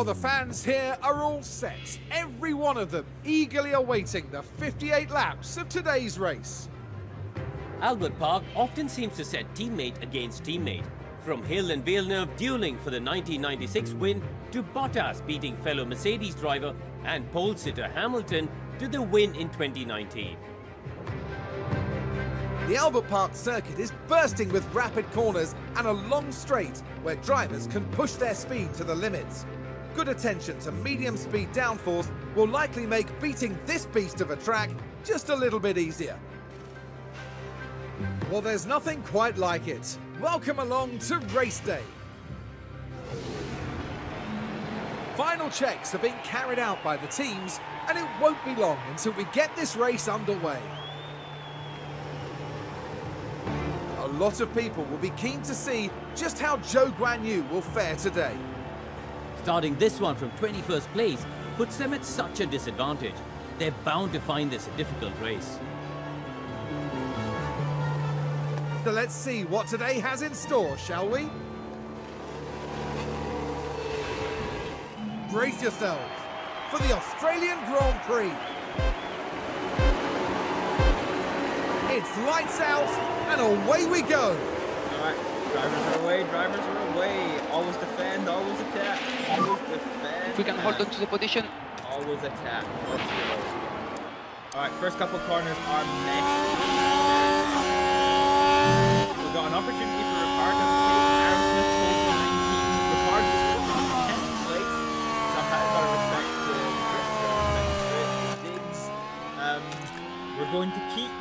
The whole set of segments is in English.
Well, the fans here are all set, every one of them eagerly awaiting the 58 laps of today's race. Albert Park often seems to set teammate against teammate. From Hill and Villeneuve dueling for the 1996 win, to Bottas beating fellow Mercedes driver and pole sitter Hamilton to the win in 2019. The Albert Park circuit is bursting with rapid corners and a long straight where drivers can push their speed to the limits. Good attention to medium speed downforce will likely make beating this beast of a track just a little bit easier. Well, there's nothing quite like it. Welcome along to race day. Final checks are being carried out by the teams, and it won't be long until we get this race underway. A lot of people will be keen to see just how Joe Guan Yu will fare today. Starting this one from 21st place puts them at such a disadvantage. They're bound to find this a difficult race. So let's see what today has in store, shall we? Brace yourselves for the Australian Grand Prix. It's lights out and away we go. All right, drivers are away, drivers are away. Always defend, always attack, always defend. If we can hold on to the position. Always attack. Let's go. All right, first couple corners are meshed. We've got an opportunity for Ricciardo to take Aerosmith to the 19. Ricciardo is still in 10th place. Somehow got to respect the grip, the digs. Um, we're going to keep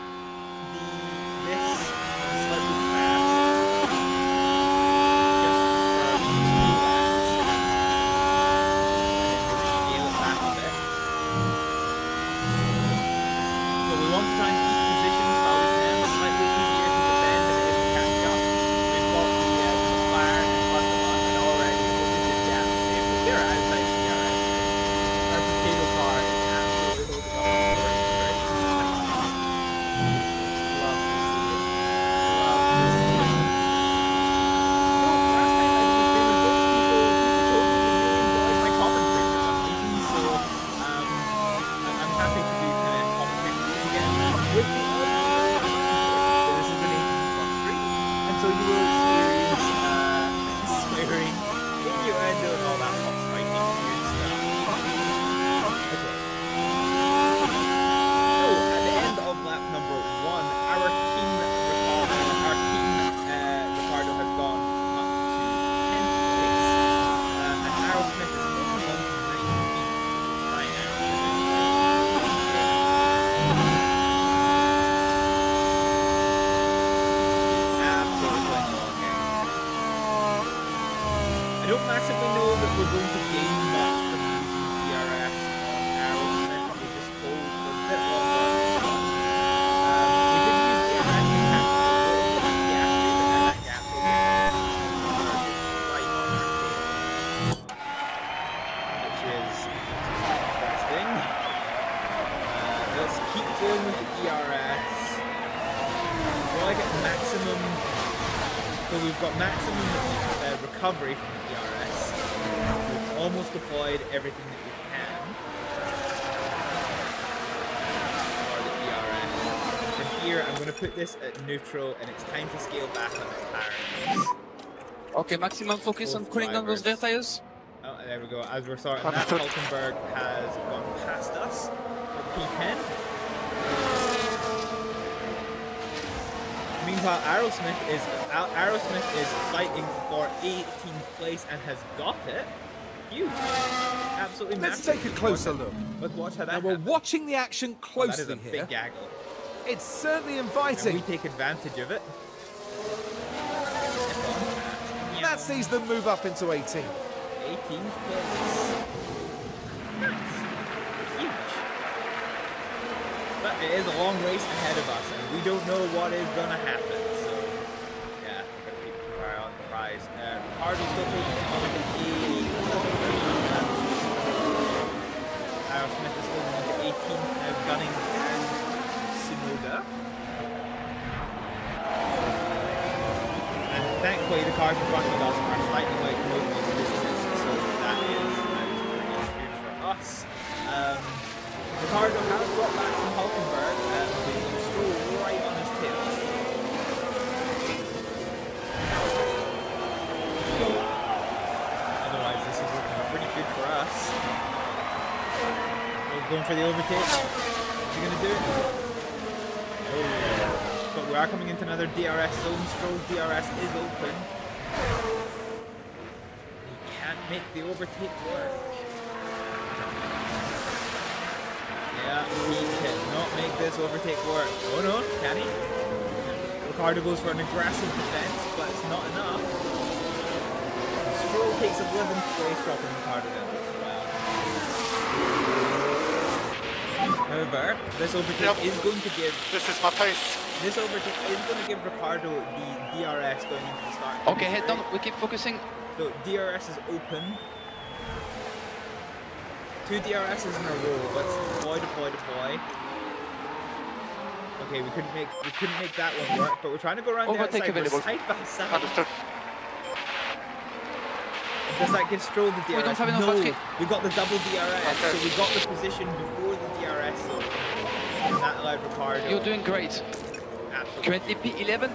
put this at neutral, and it's time to scale back on the tires. Okay, maximum focus on Both cooling down those rear tires. Oh, there we go. As we're sorting that, foot. Hulkenberg has gone past us for P10. Meanwhile, Aerosmith is Al- Aerosmith is fighting for 18th place and has got it. Huge, absolutely Let's massive. take a closer Watch- look. Let's watch how Now that we're happens. watching the action Oh, that is closely a here. big gaggle, It's certainly inviting. we take advantage of it. That sees them move up into 18th. 18th place. Nice. Huge. But it is a long race ahead of us, and we don't know what is going to happen. So, yeah, we're going to keep our eye on the prize. Uh, Ricciardo's still holding on to 18th. Aerosmith is holding on to 18th now, Gunning and And thankfully, the cars in front of us are like most of the distance, so that is uh, us. Um, Ricciardo has got back from Hulkenberg, so he's Stroll right on his tail. Otherwise, this is looking pretty good for us. Oh, going for the overtake. Going to do it? We are coming into another DRS zone. Stroll DRS is open. He can't make the overtake work. Yeah, he cannot make this overtake work. Oh no, can he? Ricciardo goes for an aggressive defense, but it's not enough. Stroll takes 11th place, dropping Ricciardo down as well. However, this overtake Yep. is going to give This is my pace. this overtake is going to give Ricciardo the DRS going into the start. Okay, head down. We keep focusing. So DRS is open. Two DRSs in a row. Let's deploy, deploy, deploy. Okay, we couldn't make we couldn't make that one work, but we're trying to go around the Overtake outside. We're side by side. Understood. Does that give Stroll the DRS? We don't have enough no, battery. we got the double DRS, Okay. so we got the position before the DRS, so that allowed Ricciardo. You're doing great. absolutely. Currently P11.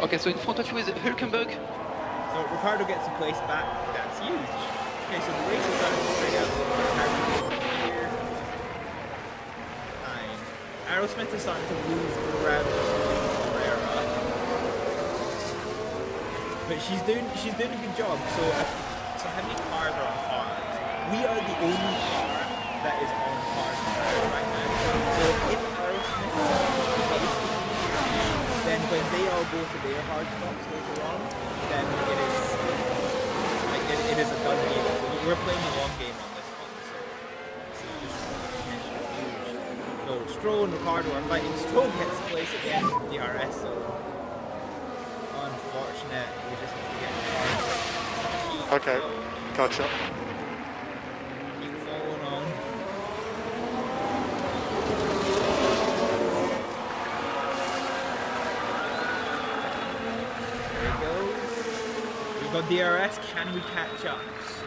Okay, so in front of you is Hulkenberg. So Ricciardo gets a place back. That's huge. Okay, so the race is starting to spread out a little bit. Here. Nine. Aerosmith is starting to lose ground to Carrera. But she's doing she's doing a good job. So uh, so how many cars are on cars? We are the only car that is on cars right now. So if Aerosmith then when they all go to their hard stops later on, then it is like it, it is a done deal. So we're playing a long game on this one, so this is just. So Stroll and Ricciardo are fighting. Stroll gets place again in DRS, so unfortunate. We just need to get keep Okay. Gotcha. keep following on. There it goes. We've got DRS. Can we catch up?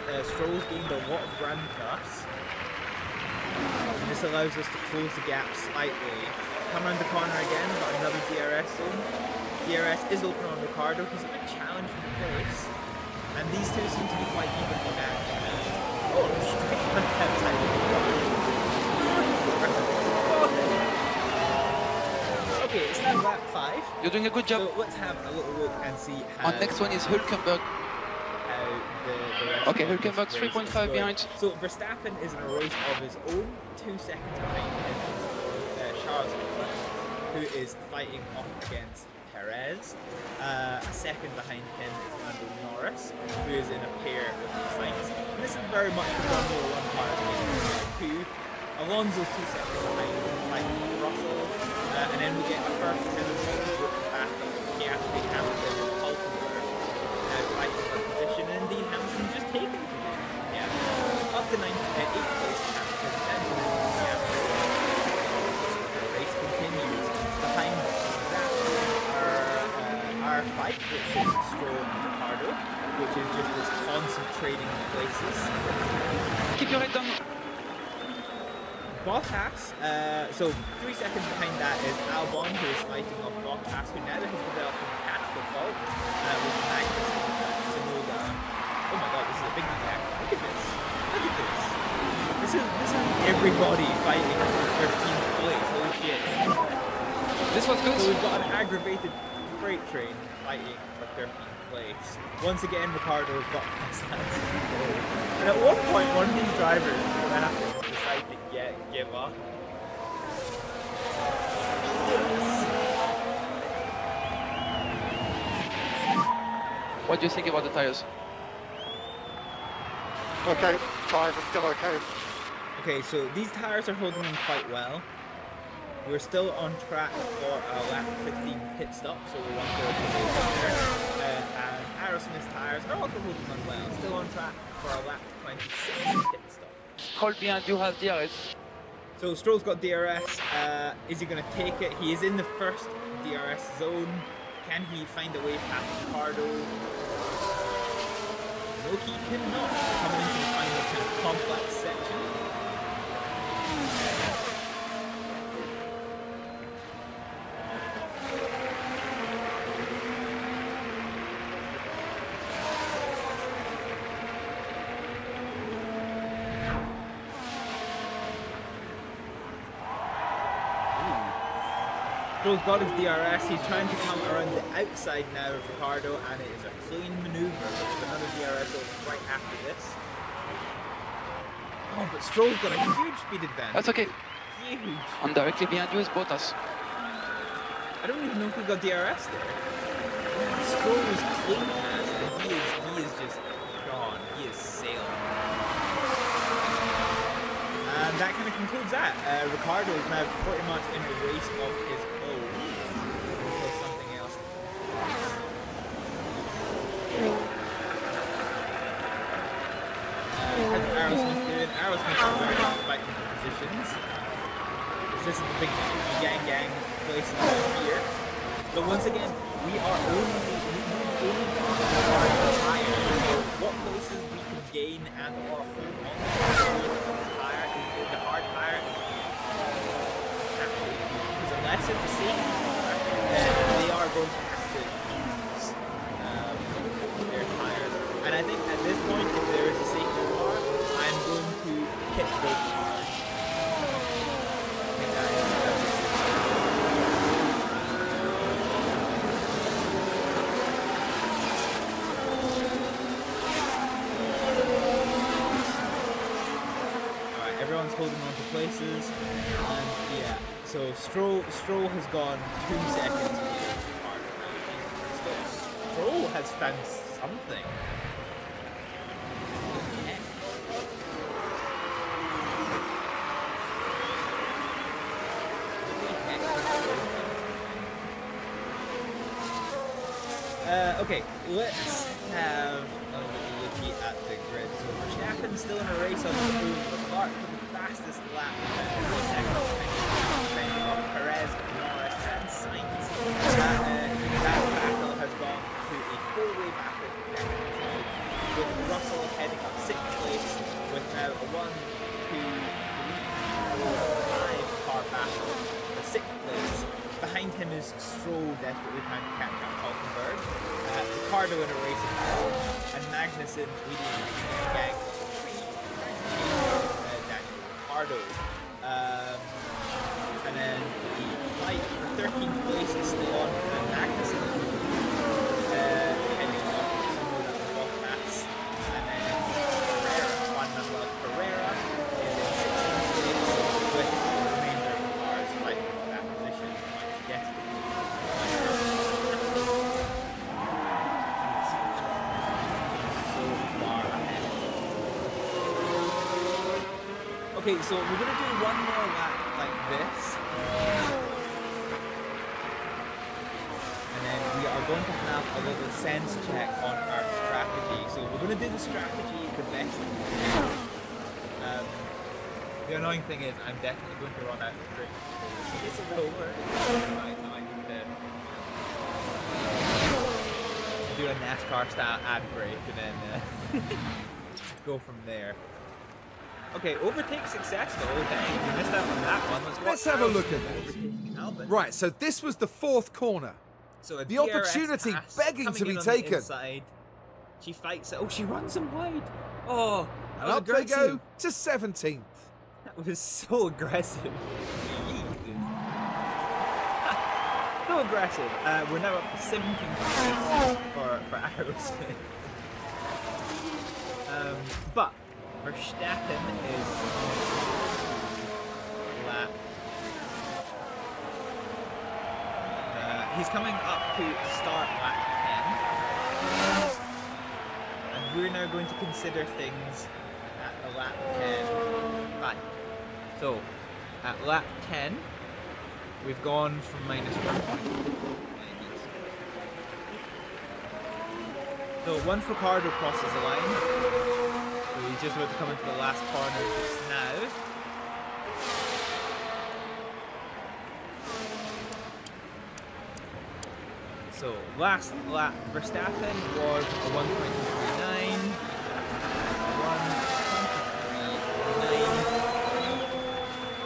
Uh, Stroll's gained a lot of ground to us. And this allows us to close the gap slightly. Come around the corner again, got another DRS zone. DRS is open on Ricciardo. He's a bit challenged for the place. And these two seem to be quite evenly matched. Oh, straight on that side. Okay, it's now lap five. You're doing a good job. So let's have a little look and see how, On next one is Hulkenberg. the, the Okay, Hülkenberg 3.5 behind. So Verstappen is in a race of his own, two seconds behind him. Uh, Charles Leclerc, who is fighting off against Perez. Uh, a second behind him is Lando Norris, who is in a pair with Sainz. This is very much the Formula One cars against two. Alonso's two seconds behind him, Russell. Uh, and then we get a first Hamilton with uh, fight, which is and Ricciardo, which is just this constant trading places. Keep your head down. Bottas, uh, so three seconds behind that is Albon, who is fighting off Bottas, who now has developed a mechanical fault uh, with Magnus and Tsunoda. Oh my god, this is a big attack. Look at this. Look at this. This is this is everybody fighting for 13th place. Holy shit. This So good. we've got an aggravated freight train fighting for 13th place. Once again, Ricciardo's got And at one point, one of these drivers will have to just decide to get, give up. What do you think about the tires? Okay. Tires are still okay. Okay, so these tires are holding in quite well. We're still on track for our lap 15 pit stop, so we want to there. Uh, and Aerosmith's tires are also holding on well. Still on track for our lap 26 pit stop. Hold behind you has DRS. So Stroll's got DRS. Uh, is he going to take it? He is in the first DRS zone. Can he find a way past Ricciardo? No, he cannot. Coming into the final kind of complex section. Stroll's got his DRS. He's trying to come around the outside now of Ricciardo, and it is a clean maneuver. With another DRS over right after this. Oh, but Stroll's got a huge speed advantage. That's okay. Huge. I'm directly behind you is Bottas. I don't even know if we got DRS there. Stroll was clean and he is he is just gone. He is sailing. And that kind of concludes that. Uh, Ricciardo is now pretty much in a race of his own until something else. Uh, how's Aerosmith doing? Aerosmith fighting for positions. This is the big gang gang places here. But once again, we are only we only. What places we can gain and or hold on the hard higher. Because unless it's safety car, then they are going to have to use um, their tires. And I think at this point, if there is a safety car, I'm going everyone's holding on to places. And yeah, so Stroll Stroll has gone two seconds Stroll has found something. Uh, okay, let's have a little looky at the grid. So Verstappen's still in a race on the pole, but Clark with the fastest lap, about three seconds behind of Perez, Norris, and Sainz. That, uh, that battle has gone to a four-way battle, with Russell heading up sixth place, with now a one, two, three, four, five car battle for sixth place. Behind him is Stroll desperately trying to catch up Hulkenberg. Uh, Ricciardo in a race of his own, and Magnussen leading the gang of three. Uh, Daniel Ricciardo. Um, and then the fight for 13th place is still on, and Magnussen uh, heading up Tsunoda and Bottas. And then Pereira, Juan Manuel Pereira, is in 16th place with the remainder of the cars fighting for that position. Yes. So far ahead. Okay, so we're gonna do one more lap like this. And then we are going to have a little sense check on our strategy. So we're gonna do the strategy the best. Um, the annoying thing is I'm definitely going to run out of drink before this is over. I to do a NASCAR style ad break and then uh, go from there. Okay, overtake successful. Dang, we missed out on that one. Let's, Let's have a look at that. Right, so this was the fourth corner. So a The DRS opportunity begging to be in on the taken. She fights it. Oh, she runs him wide. Oh, And up they go to 17th. That was so aggressive. so aggressive. Uh, we're now up to 17 points for, for Aerosmith. Um, but Verstappen is lap. Uh, he's coming up to start lap 10. And we're now going to consider things at a lap 10. Right. So, at lap 10, we've gone from minus 1 point. So once Ricciardo crosses the line, he's just about to come into the last corner just now. So last lap Verstappen was a 1.39. 1.39.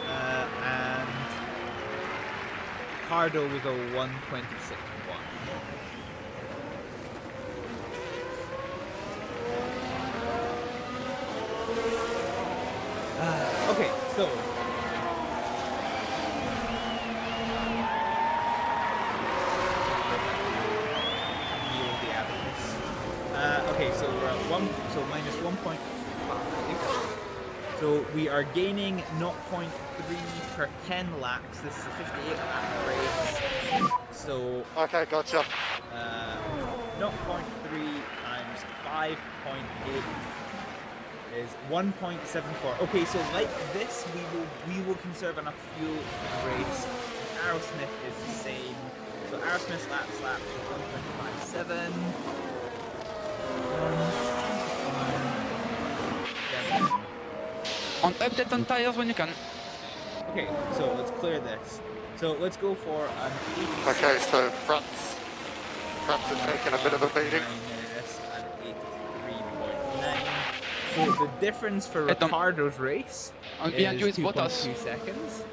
Uh, and Cardo was a 126.1. Uh, okay, so we're at one, so minus 1.5. So we are gaining 0.3 per 10 laps. This is a 58 lap race. So. Okay, gotcha. Uh, 0.3 times 5.8 is 1.74. Okay, so like this, we will we will conserve enough fuel for the race. Aerosmith is the same. So Aerosmith's lap slap is 1.57. On update on tires when you can. Okay, so let's clear this. So let's go for an Okay, so France. France are taking a bit of a beating. minus an 83.9. So the difference for Ricciardo's race And behind you is is Bottas. 2.2 seconds.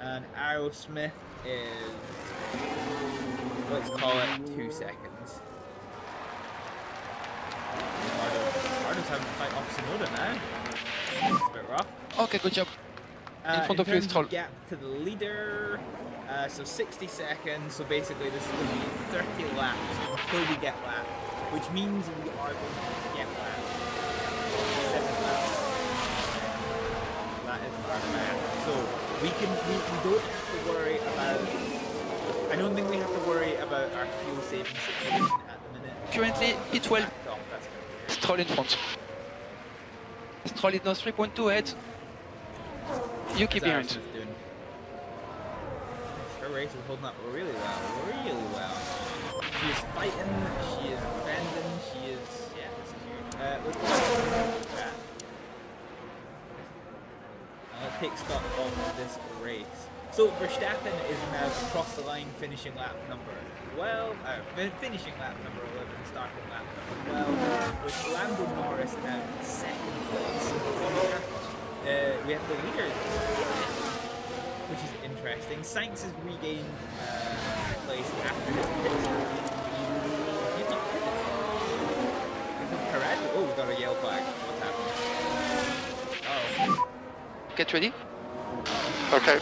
And Aerosmith is, let's call it 2 seconds. Ricciardo, Ricciardo's having to fight off Tsunoda now. It's a bit rough. Okay, good job. Uh, front of you is Troll. Gap to the leader. Uh, so 60 seconds. So basically, this is going to be 30 laps until we get lap, which means we are going to get lap. Seven laps. That is our math. So we can we, we don't have to worry about. I don't think we have to worry about our fuel saving situation at the minute. Currently, P12. Backed off, that's. Stroll in front. Stroll is now 3.28. You keep behind. Her race is holding up really well, really well. She is fighting, she is defending, she is, yeah, this is huge. Uh, let's go that. Uh, let's take stock of this race. So Verstappen is now across the line, finishing lap number 12, uh, finishing lap number 11, starting lap number 12, with Lando Norris now second place. Uh, we have the leader, which is interesting. Sainz has regained uh, place after his pit stop. Oh, we got a yellow flag. Get ready. Okay.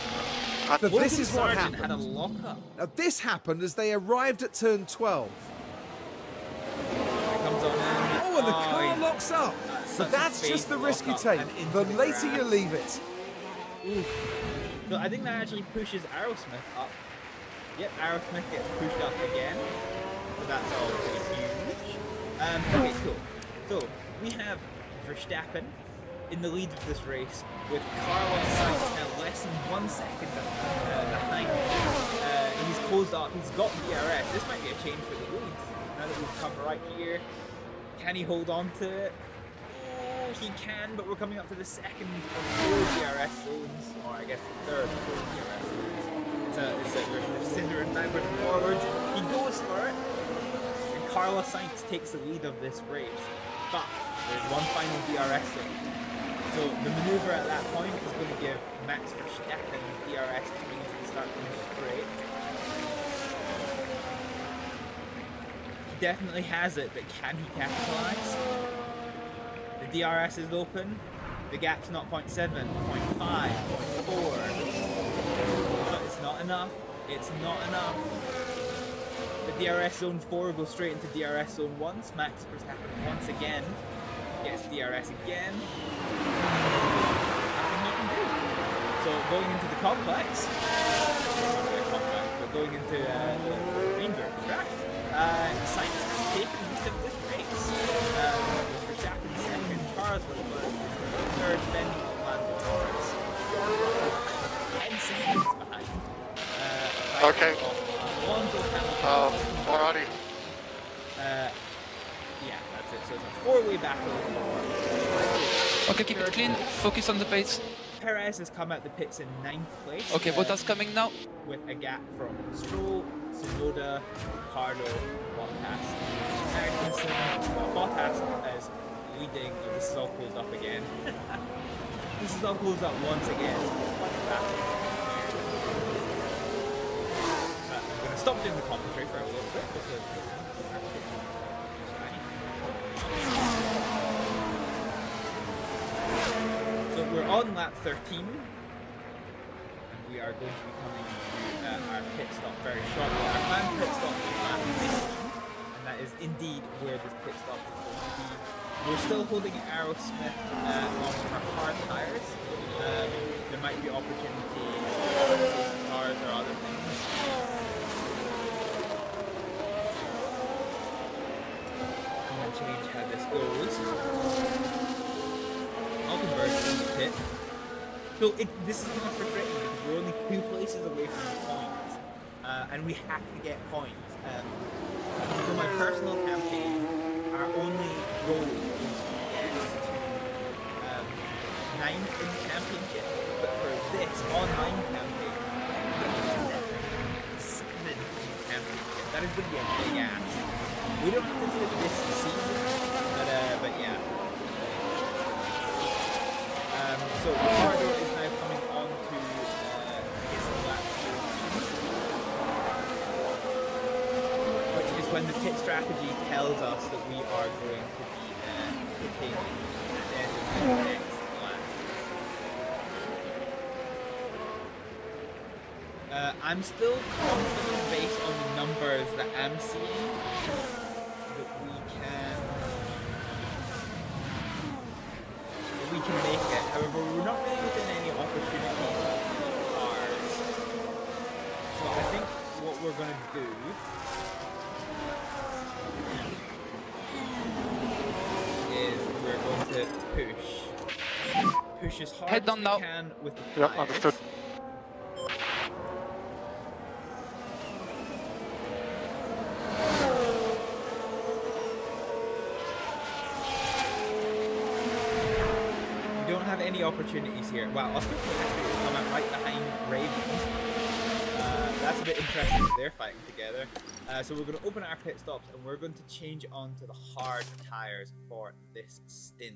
But this is what Sargeant had a happened. lockup. Now, this happened as they arrived at turn 12. Comes on. Oh, and the car he- locks up. That's But that's just the risk you take. The the later you leave it. So I think that actually pushes Aerosmith up. Yep, Aerosmith gets pushed up again. So that's all huge. Um, okay, cool. So we have Verstappen in the lead of this race with Carlos Sainz now less than one second uh, behind. Uh, he's closed up. He's got the DRS. This might be a change for the lead. Now that we've come right here, can he hold on to it? Oh, he can, but we're coming up to the second of four DRS zones, or I guess the third of four DRS zones. It's a, it's a, there's scissor and and forwards. He goes for it, and Carlos Sainz takes the lead of this race. But there's one final DRS zone. So the maneuver at that point is going to give Max Verstappen DRS coming into the start finish straight. He definitely has it, but can he capitalize? The DRS is open. The gap's not 0.7, 0.5, 0.4. But it's not enough. It's not enough. The DRS zone 4 goes straight into DRS zone 1. Max Verstappen once again gets DRS again. Nothing he can do. So going into the complex, not really complex, but going into uh, the Greenberg track, uh, Sainz has taken of this race. Uh, with Verstappen second, Charles Leclerc third, Ben Lando Norris. 10 seconds behind. Uh, Okay. Alonso Hamilton. Um, alrighty. Uh, it. So it's a four-way battle Okay, keep it clean. Focus on the pace. Perez has come out the pits in ninth place. Okay, uh, Bottas coming now. with a gap from Stroll, Tsunoda, Ricciardo, Bottas, Magnussen. Well, Bottas is leading. Oh, this is all closed up again. this is all closed up once again. So it's quite a battle. I'm going to stop doing the commentary for a little bit because. So we're on lap 13, and we are going to be coming to uh, our pit stop very shortly. Our planned pit stop is lap 15, and that is indeed where this pit stop is going to be. we're still holding Aerosmith uh, on for hard tires. Um, there might be opportunities for cars or other things. I'm gonna change how this goes. I'll convert in the pit. So it, this is kind of frustrating because we're only two places away from the points, uh, and we have to get points. Um, for my personal campaign, our only goal is to get to um, ninth in the championship, but for this online campaign. That is going to be a big ask. We don't have to do it this season, but uh, but yeah. Um, so Ricciardo is now coming on to uh, his lap which is when the pit strategy tells us that we are going to be uh, the next lap. Uh, I'm still confident based on the numbers that I'm seeing that we can that we can make it. However, we're not really within any opportunities with cars. So I think what we're gonna do is we're going to push. Push as hard Head as down we now. can with the Yep, understood. We don't have any opportunities here. Wow, Oscar Piastri is coming right behind Raven. That's a bit interesting that they're fighting together. Uh, so we're going to open our pit stops and we're going to change onto the hard tires for this stint.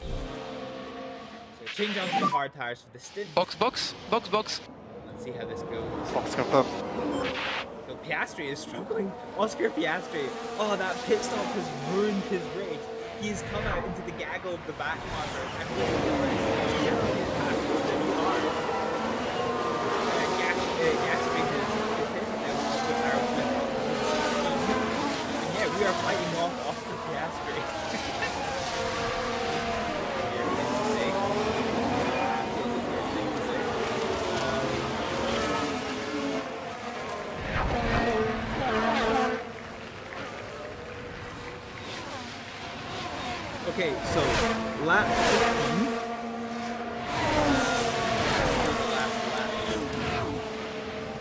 So change onto the hard tires for the stint. Box, box, box, box. Let's see how this goes. Box confirmed. So Piastri is struggling. Oscar Piastri. Oh, that pit stop has ruined his race. He's come out into the gaggle of the back corner and yeah, we are fighting off Oscar Piastri. Weird thing to say. Absolutely weird thing to say. Um, Okay, so lap 15.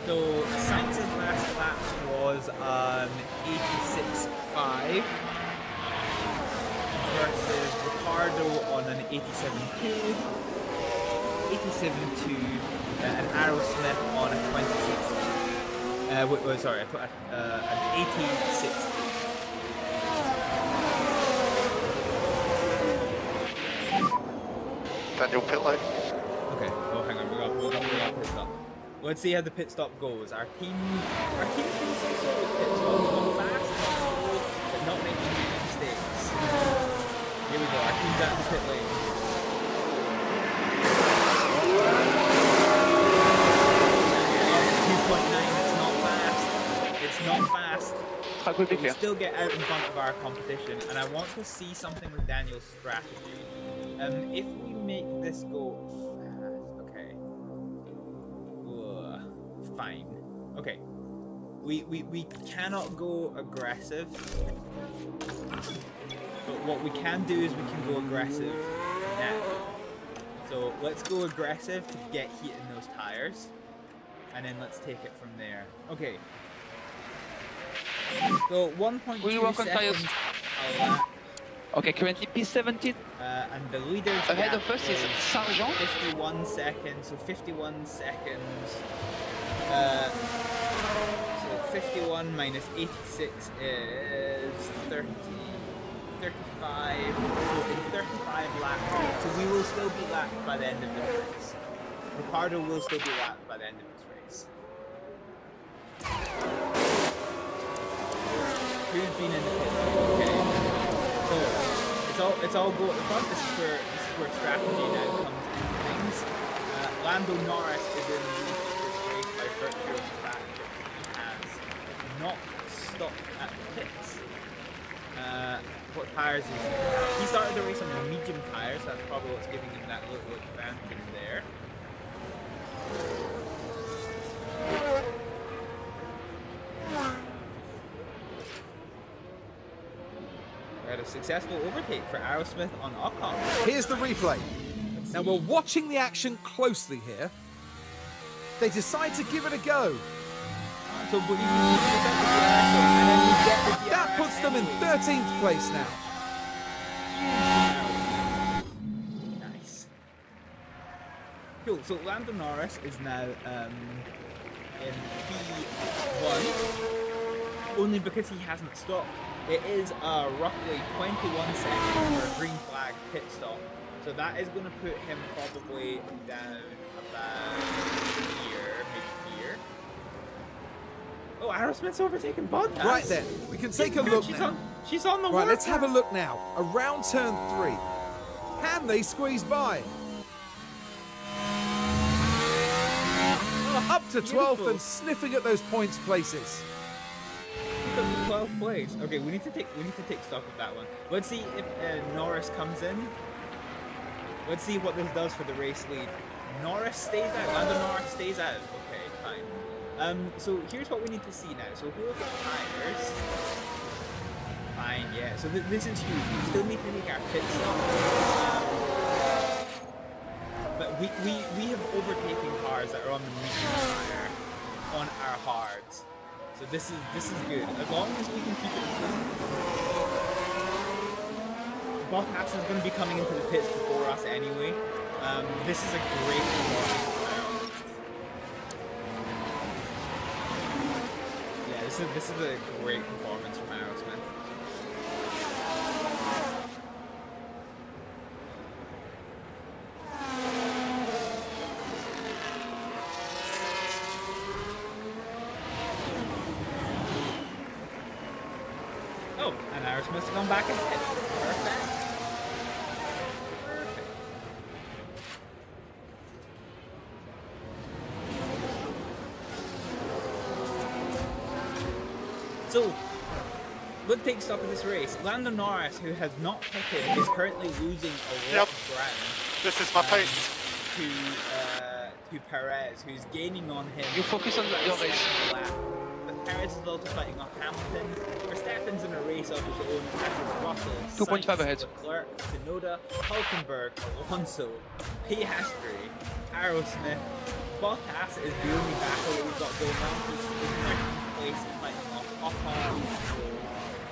So Sainz's last lap was an 86.5 versus Ricciardo on an 87.2, 87.2, uh, and Aerosmith on a 26. Uh, wait, wait, sorry, I put uh, an 86. Daniel pit Let's see how the pit stop goes. Our team, our team's been so so with pit stops, going fast, but not making any mistakes. Here we go. Our team's out in the pit lane. Two point nine. It's not fast. It's not fast. How could But we here? still get out in front of our competition, and I want to see something with Daniel's strategy. Um, if we make this go fine. Okay. We, we we cannot go aggressive. But what we can do is we can go aggressive now. So let's go aggressive to get heat in those tires. And then let's take it from there. Okay. So 1.2 We work on tires. seconds. Okay, currently P17. Uh, and the leader's Ahead of us is Sargeant. 51 seconds, so 51 seconds. Uh, so 51 minus 86 is 30, 35. So in 35 laps, so we will still be lapped by the end of the race. Ricciardo will still be lapped by the end of this race. Who's been in the pit? Okay. So it's all it's all go at the front. This is where this is where strategy now comes into things. Uh, Lando Norris is in the lead of this race by virtue of the fact that he has not stop at the pits. Uh, what tires is he? He started the race on the medium tires. That's probably what's giving him that little advantage there. We had a successful overtake for Aerosmith on Ocon. Here's the replay. Now we're watching the action closely here. They decide to give it a go. That puts them in 13th place now. Nice. Cool. So Lando Norris is now um, in P1 only because he hasn't stopped. It is uh, roughly 21 seconds for a green flag pit stop. So that is going to put him probably down about here. Oh, Aerosmith's overtaken Bottas. Right then, we can take a look she's now. On, she's on the Right, let's have a look now. Around turn three. Can they squeeze by? Up to 12th Beautiful. and sniffing at those points places. Took up to 12th place. Okay, we need to take we need to take stock of that one. Let's see if uh, Norris comes in. Let's see what this does for the race lead. Norris stays out. Lando Norris stays out. Um, so here's what we need to see now. So if we look at tires. Fine, yeah. So th- this is huge. We still need to make our pit stop. Um, but we, we, we have overtaken cars that are on the medium tire on our hards. So this is this is good. As long as we can keep it clean. Bottas is going to be coming into the pits before us anyway. Um, this is a great performance. from Aerosmith. Yeah, this is a great performance from Aerosmith. Oh, and Aerosmith's gone back ahead. Perfect. Perfect. So, let's take of this race. Lando Norris, who has not pitted, is currently losing a lot Yep. of ground This is my pace. to uh, to Perez, who's gaining on him. You focus on your Second race. lap. But Perez is also fighting off Hamilton. Verstappen's in a race of his own. as is Russell, 2.5 Sainz, ahead. Leclerc, Tsunoda, Hulkenberg, Alonso, P. Piastri, Aerosmith. Bottas is the only battle that we've got going on. He's in 13th place and fighting off Ocon. So,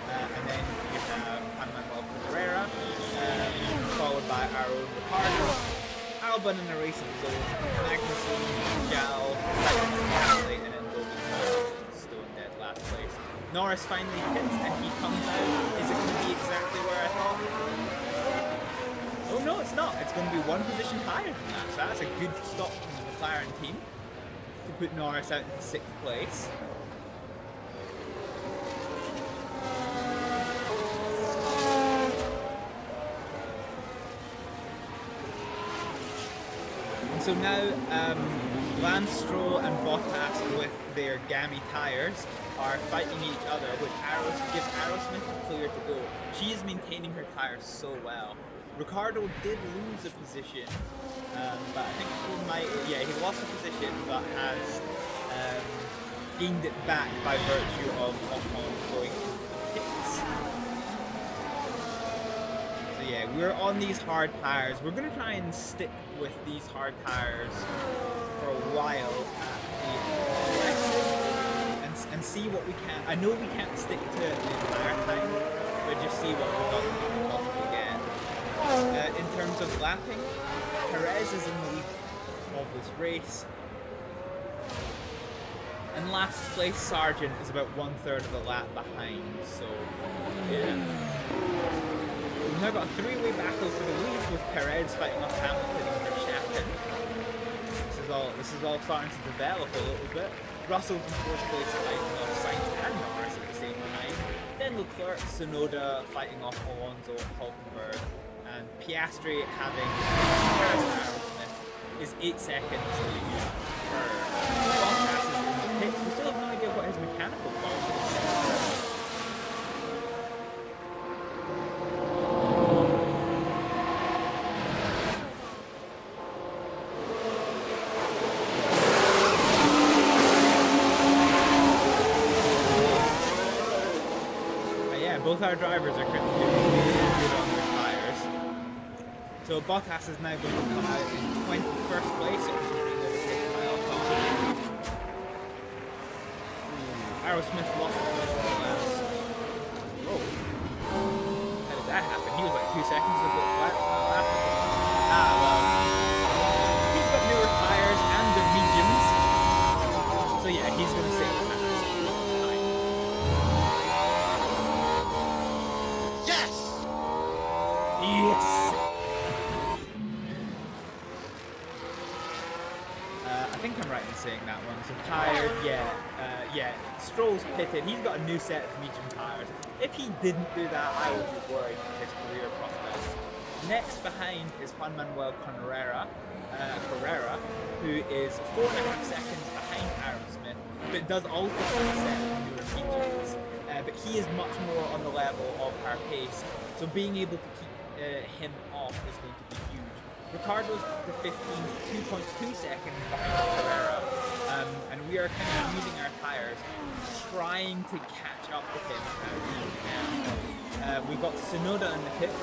uh, and then you have Juan Manuel Pereira, um, followed by our own Ricciardo. Albon in a race of his own, Magnussen, Zhou, and then Logan stone dead last place. Norris finally hits and he comes out. Is it going to be exactly where I thought? Oh no, it's not. It's going to be one position higher than that. So that's a good stop from the McLaren team to put Norris out into sixth place. So now, um, Lance Stroll and Bottas with their gammy tyres are fighting each other, which Aeros gives a clear to go. She is maintaining her tyres so well. Ricciardo did lose a position, um, but I think he might, yeah, he lost a position, but has um, gained it back by virtue of going into the pits. So yeah, we're on these hard tires. We're gonna try and stick with these hard tires for a while and, and see what we can. I know we can't stick to it the entire time, but just see what we've can possibly get. Uh, in terms of lapping, Perez is in the lead of this race. And last place, Sargeant is about one third of the lap behind, so yeah. We've now got a three-way battle for the lead with Perez fighting off Hamilton and Verstappen. This is all this is all starting to develop a little bit. Russell's in fourth place fighting off Sainz and Norris at the same time. Then Leclerc, Tsunoda fighting off Alonso Hulkenberg. And Piastri having Paris and Aerosmith is eight seconds lead for Bottas in the pits. We still have no idea what his mechanical fault is. But yeah, both our drivers are really good on their tires. So Bottas is now going to come out in 21st place, Ocon. Hmm, Aerosmith lost the last. Oh. How did that happen? He was like two seconds of the lap. lap. Ah, well. He's got newer tires and the mediums. So yeah, he's going to stay with that. Yes! Yes! Uh, I think I'm right in that one. So tired, yeah, uh, yeah. Stroll's pitted. He's got a new set of medium tires. If he didn't do that, I would be worried for his career prospects. Next behind is Juan Manuel Carrera, uh, Carrera, who is four and a half seconds behind Aerosmith, but does also have a set of newer mediums. Uh, but he is much more on the level of our pace, so being able to keep uh, him off is going to be huge. Ricciardo's the 15th, 2.2 seconds behind Carrera, um, and we are kind of using our tires, trying to catch up with him. Uh, we've got Tsunoda in the pits.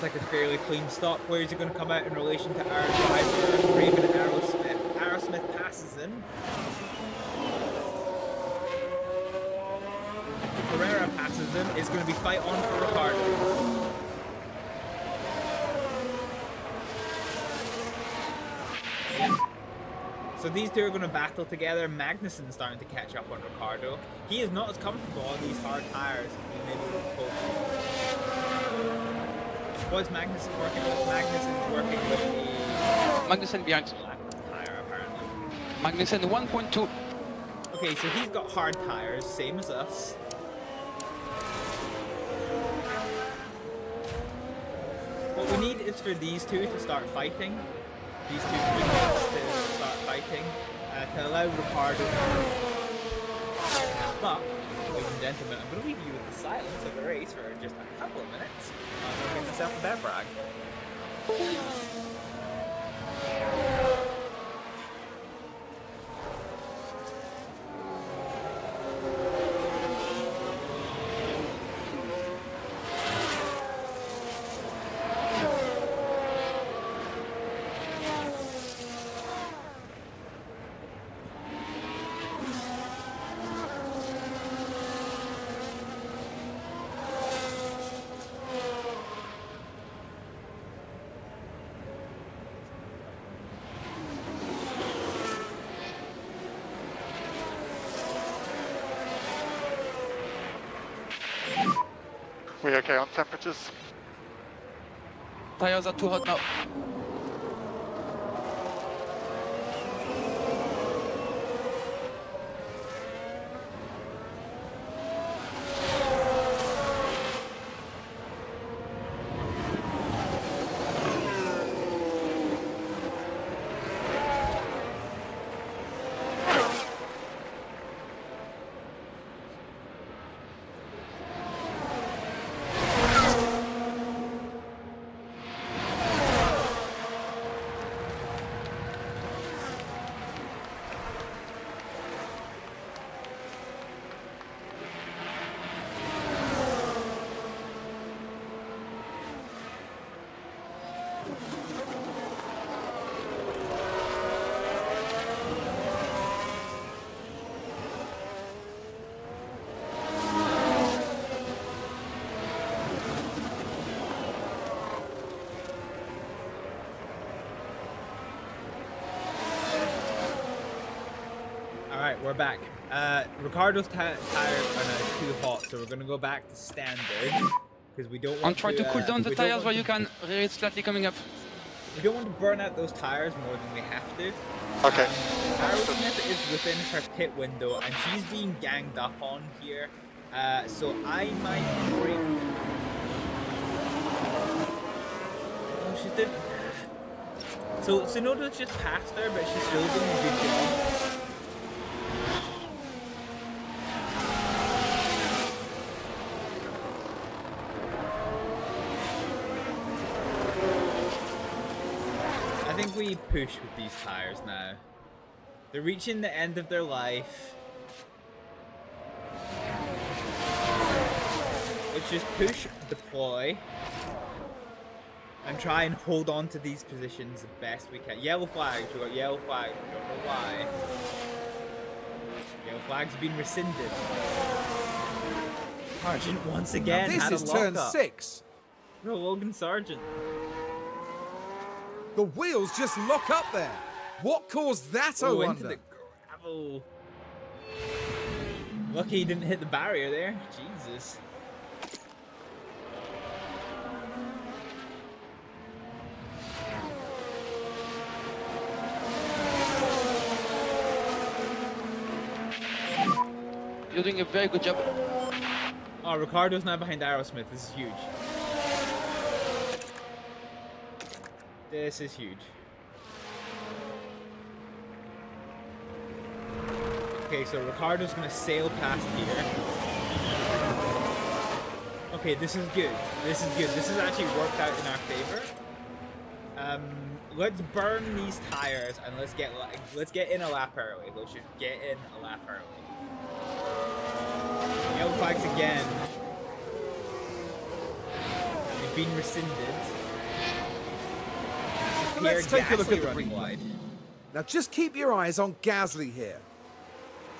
Looks like a fairly clean stop. Where is it going to come out in relation to our driver, Raven Aerosmith? Aerosmith passes him. Carrera passes him. It's going to be fight on for Ricciardo. So these two are going to battle together. Magnussen's starting to catch up on Ricciardo. He is not as comfortable on these hard tires as we maybe would have hoped. What's Magnussen working with? Magnussen's working with the Magnussen behind. tire apparently. Magnussen 1.2. Okay, so he's got hard tires, same as us. What we need is for these two to start fighting. These two teammates to start fighting uh, to allow Ricciardo. But, ladies and gentlemen, I'm going to leave you with the silence of the race for just a couple of minutes. I'm going to give myself a bear brag. We okay on temperatures? Tires are too hot now. Alright, we're back. Uh, Ricciardo's ti- tires are now too hot, so we're gonna go back to standard. Because we don't want And try to cool uh, down the tires want where you can. It's slightly coming up. We don't want to burn out those tires more than we have to. Okay. Um, Aerosmith is within her pit window and she's being ganged up on here. Uh, so I might bring. Oh, she did. So Tsunoda's just passed her, but she's still doing a good job. Push with these tires now. They're reaching the end of their life. Let's just push, deploy, and try and hold on to these positions the best we can. Yellow flags, we got yellow flags, we don't know why. Yellow flags been rescinded. Sargeant once Now again this had a is turn lockup. six. No, Logan Sargeant. The wheels just lock up there. What caused that, I Oh, into wonder? the gravel. Lucky he didn't hit the barrier there. Jesus. You're doing a very good job. Oh, Ricciardo's now behind Aerosmith. This is huge. This is huge. Okay, so Ricciardo's gonna sail past here. Okay, this is good. This is good. This has actually worked out in our favor. Um, let's burn these tires and let's get let's get in a lap early. Let's just get in a lap early. Yellow flags again. They've been rescinded. Let's take a look at the replay. wide. Now just keep your eyes on Gasly here.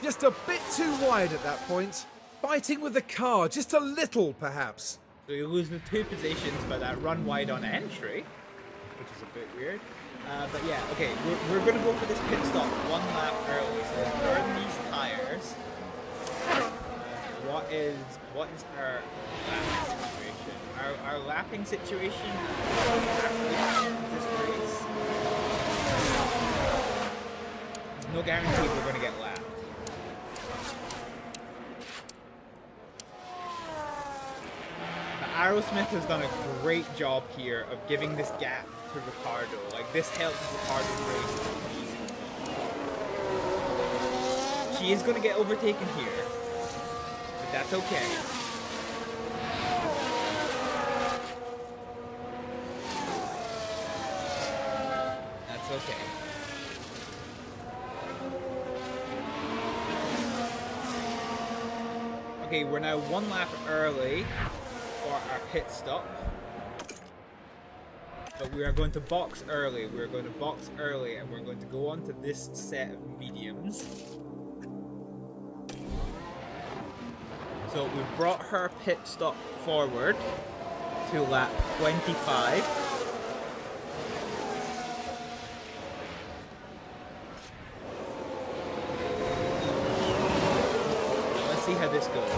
Just a bit too wide at that point. Fighting with the car, just a little perhaps. So you lose the two positions by that run wide on entry, which is a bit weird. Uh, but yeah, okay, we're, we're gonna go for this pit stop one lap early. So let's burn these tires. Uh, what is what is our lapping situation? Our, our lapping situation no guarantee we're gonna get lapped. Now, Aerosmith has done a great job here of giving this gap to Ricciardo. Like this helps Ricciardo race. She is going to get overtaken here, but that's okay. That's okay. Okay, we're now one lap early for our pit stop. But we are going to box early. We're going to box early and we're going to go on to this set of mediums. So we've brought her pit stop forward to lap 25. Let's see how this goes.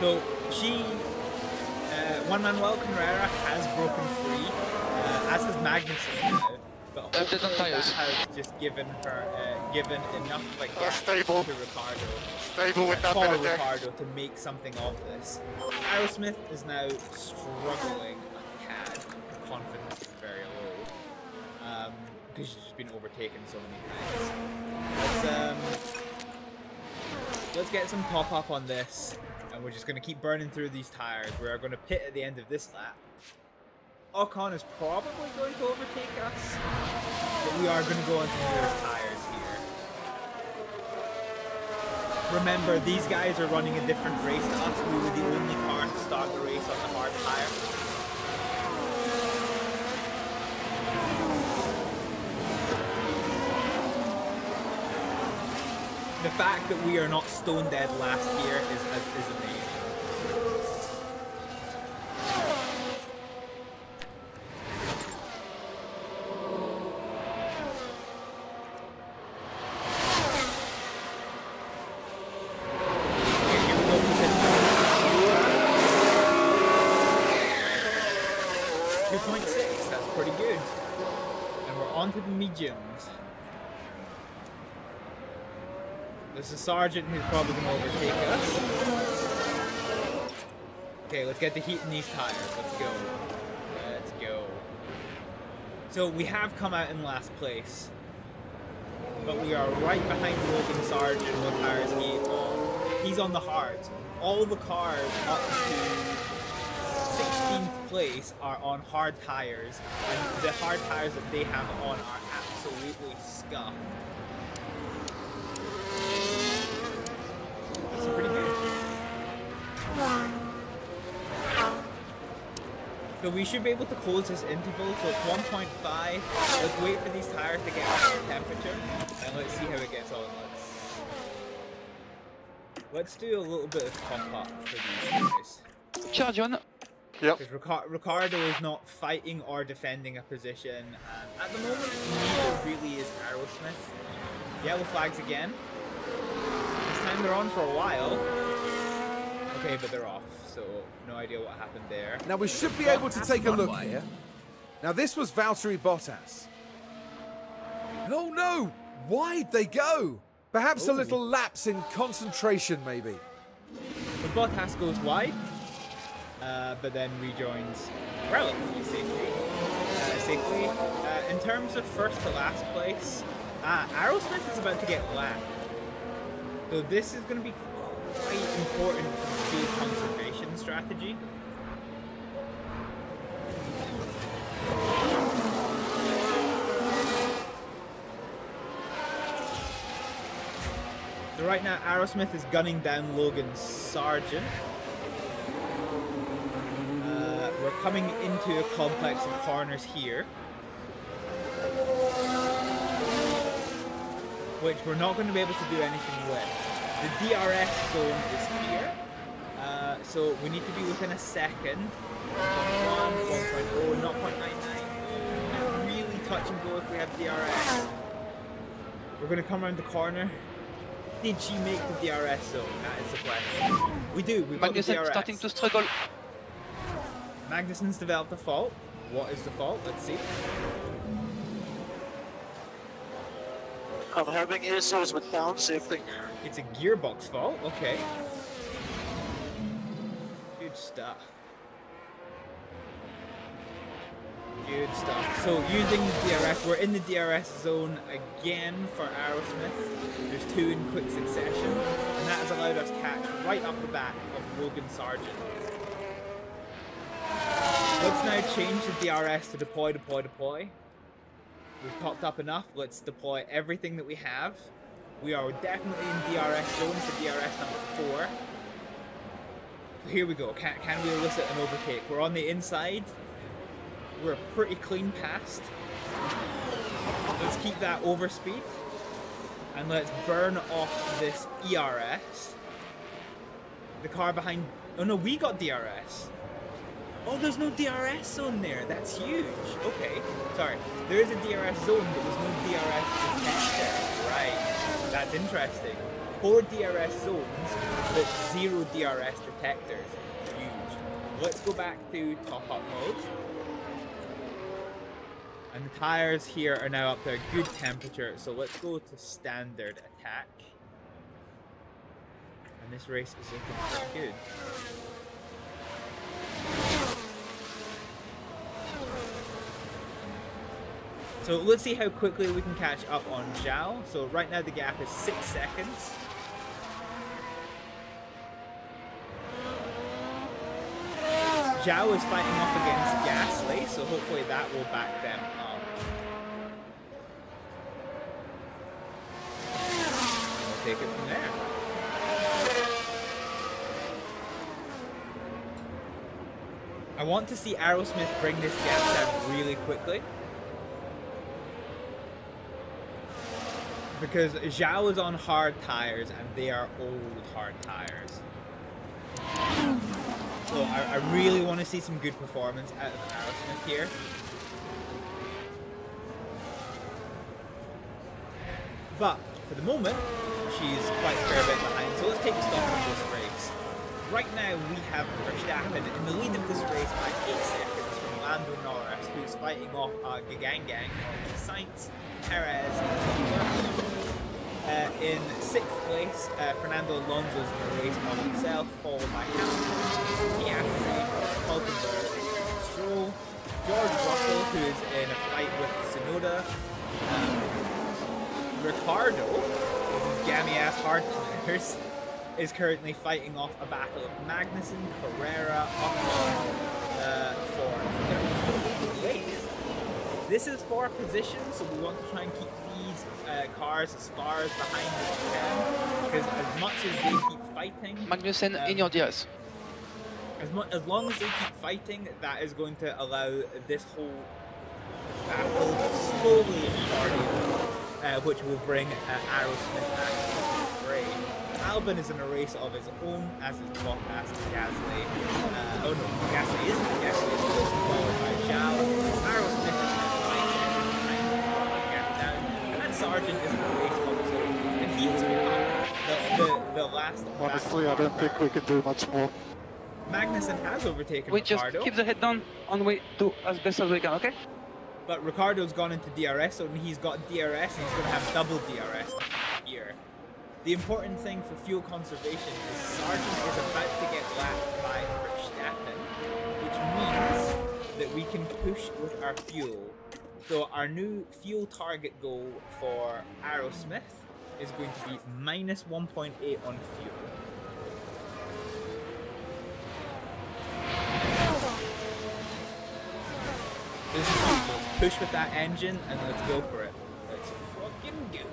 So she, uh, Juan Manuel Carrera has broken free, uh, as has Magnussen now. But Left it on hopefully that has just given her, uh, given enough of a Uh, stable. to Ricciardo Stable with that for bit of deck. Ricciardo to make something of this. Aerosmith is now struggling a tad. Her confidence is very low. Um, because she's just been overtaken so many times. Let's, um, let's get some top up on this. And we're just going to keep burning through these tires. We are going to pit at the end of this lap. Ocon is probably going to overtake us. But we are going to go onto newer tires here. Remember, these guys are running a different race to us. We were the only car to start the race on the hard tire. The fact that we are not stone dead last year is, is amazing. Okay, here we go, position. Two point six. That's pretty good. And we're on to the mediums. There's a Sargeant who's probably going to overtake us. Okay, let's get the heat in these tires. Let's go. Let's go. So we have come out in last place, but we are right behind Logan Sargeant with tires heat on. Uh, he's on the hards. All the cars up to 16th place are on hard tires, and the hard tires that they have on are absolutely scuffed. That's pretty good. So we should be able to close this interval, so it's 1.5. Let's wait for these tires to get up to temperature, and let's see how it gets on. Let's, let's do a little bit of top up for these guys. Ciao, John. Yep. Because Rica- Ricciardo is not fighting or defending a position, and at the moment, neither really is Aerosmith. Yellow flags again. Time they're on for a while. Okay, but they're off, so no idea what happened there. Now we should be able to take a look here. Now this was Valtteri Bottas. Oh no! Why'd they go? Perhaps a Oh. little lapse in concentration, maybe. But Bottas goes wide, uh, but then rejoins relatively safely. Uh, safely. Uh, in terms of first to last place, uh, Aerosmith is about to get lapped. So this is going to be quite important for the conservation strategy. So right now, Aerosmith is gunning down Logan Sargeant. Uh, we're coming into a complex of corners here. Which we're not going to be able to do anything with. The DRS zone is here. Uh, so we need to be within a second. 1, 1.0, 0.99. Really touch and go if we have DRS. We're going to come around the corner. Did she make the DRS zone? That is the question. We do. We've got the Magnussen DRS. starting to struggle. Magnussen's developed a fault. What is the fault? Let's see. I'm having issues with down safety. It's a gearbox fault. Okay. Good stuff. Good stuff. So using the DRS, we're in the DRS zone again for Aerosmith. There's two in quick succession, and that has allowed us to catch right up the back of Logan Sargeant. Let's now change the DRS to deploy, deploy, deploy. We've topped up enough. Let's deploy everything that we have. We are definitely in DRS zone for DRS number four. Here we go. Can, can we elicit an overtake? We're on the inside. We're a pretty clean past. Let's keep that overspeed. And let's burn off this ERS. The car behind... Oh no, we got DRS. Oh, there's no DRS zone there. That's huge. Okay. Sorry. There is a DRS zone, but there's no DRS detector. Right. That's interesting. Four DRS zones, but zero DRS detectors. Huge. Let's go back to top up mode. And the tires here are now up to a good temperature, so let's go to standard attack. And this race is looking pretty good. So let's see how quickly we can catch up on Zhou. So right now the gap is six seconds. Zhou is fighting off against Gasly, so hopefully that will back them up. We'll take it from there. I want to see Aerosmith bring this gap down really quickly. Because Zhou is on hard tires and they are old hard tires. So I, I really want to see some good performance out of Aerosmith here. But for the moment, she's quite a fair bit behind. So let's take stock of this race. Right now we have Verstappen in the lead of this race by 8 seconds from Lando Norris, who's fighting off uh, Gagang of Sainz, Perez. Uh, in sixth place. Uh, Fernando Alonso's in a race of himself, followed by Hamilton, Piastri, Hulkenberg, Stroll, George Russell, who is in a fight with Tsunoda, um, Ricciardo, gammy ass hard tires, is currently fighting off a battle of Magnussen, Carrera, Ocon, uh, for place. This is for position, so we want to try and keep these uh, cars as far as behind as we can, because as much as they keep fighting, Magnussen um, in your DRS. as, as long as they keep fighting, that is going to allow this whole battle to slowly start uh, which will bring uh, Aerosmith back into the fray. Albon is in a race of his own, as is Bottas and Gasly. Uh, oh no, Gasly isn't. Gasly is closely followed by Zhou. Aerosmith is in a fight behind the gap down. And then Sargeant is in a race of his own, and he has become the, the, the last. Honestly, I don't think we can do much more. Magnussen has overtaken We just Ricciardo. keep the head down on way to as best as we can, okay? But Ricciardo's gone into DRS, so he's got DRS, and he's going to have double DRS here. The important thing for fuel conservation is Sargeant is about to get lapped by Verstappen, which means that we can push with our fuel. So our new fuel target goal for Aerosmith is going to be minus 1.8 on fuel. This is let's push with that engine and let's go for it. Let's fucking go.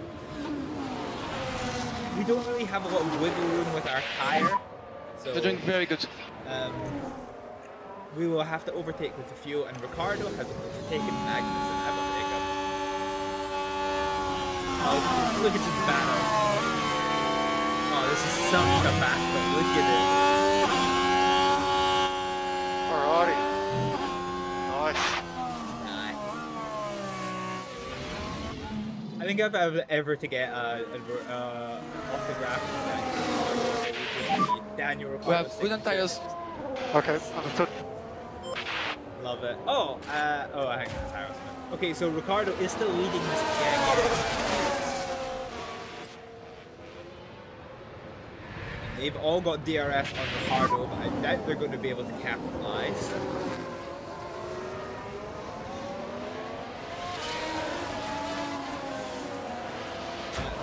We don't really have a lot of wiggle room with our tire, so You're doing very good. um, we will have to overtake with the fuel. And Ricciardo has overtaken Magnussen. Have a pickup. Oh, look at this battle. Oh, this is such a battle. Look at it. Alrighty. Nice. Nice. I think if I was ever to get uh, a uh, autograph from Daniel Ricciardo, it would just be Daniel We Ricciardo. have wooden tires. Okay, understood. Love it. Oh, uh, oh, I think that's Aerosmith. Okay, so Ricciardo is still leading this gang. They've all got DRS on Ricciardo, but I doubt they're going to be able to capitalize.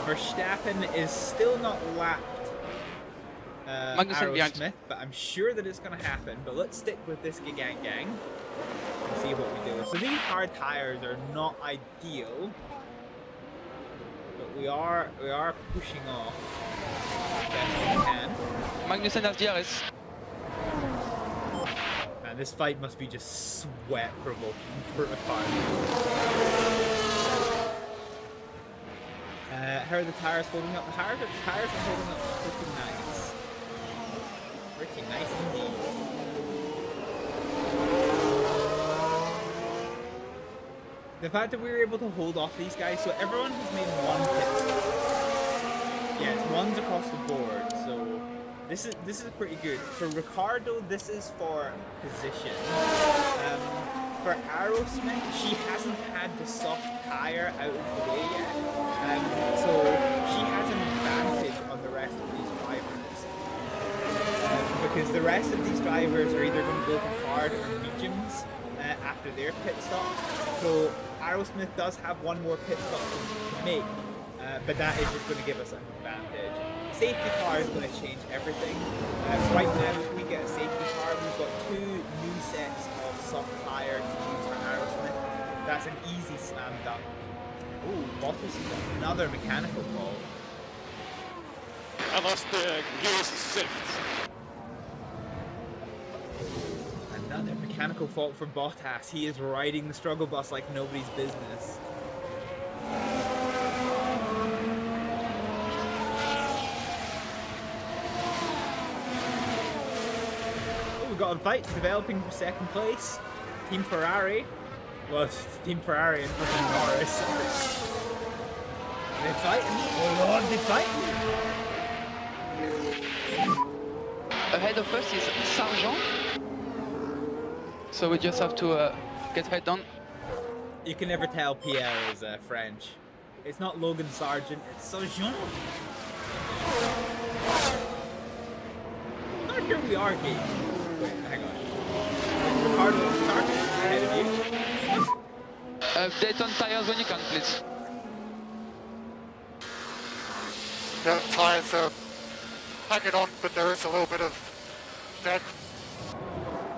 Verstappen is still not lapped uh, Magnussen but I'm sure that it's going to happen. But let's stick with this Gigant Gang and see what we do. So these hard tires are not ideal, but we are we are pushing off best we can. Magnussen has DRS. Man, this fight must be just sweat provoking for Ricciardo. Uh, how are the tires holding up? The tires are, tires are holding up pretty nice. Pretty nice indeed. The fact that we were able to hold off these guys, so everyone has made one pit. Yeah, it's ones across the board, so this is this is pretty good. For Ricciardo, this is for position. Um, for Aerosmith, she hasn't had the soft tire out of the way yet, um, so she has an advantage on the rest of these drivers. Um, because the rest of these drivers are either going to go hard or mediums uh, after their pit stop. So Aerosmith does have one more pit stop to to make, uh, but that is just going to give us an advantage. Safety car is going to change everything. Uh, right now, if we get a safety That's an easy slam dunk. Ooh, Bottas has got another mechanical fault. I lost the gears shift. Another mechanical fault for Bottas. He is riding the struggle bus like nobody's business. Oh, we've got a fight developing for second place. Team Ferrari. Well, it's Team Ferrari and fucking Norris. They're fighting. Oh lord, they're fighting. Ahead of us is Sargeant. So we just have to uh, get head on. You can never tell Pierre is uh, French. It's not Logan Sargent, it's Sargent. Not here we are, Gage. Wait, hang on. Ricciardo, Sargeant is ahead of you. Update on tires when you can, please. Yeah, tyres are hanging on, but there is a little bit of dead.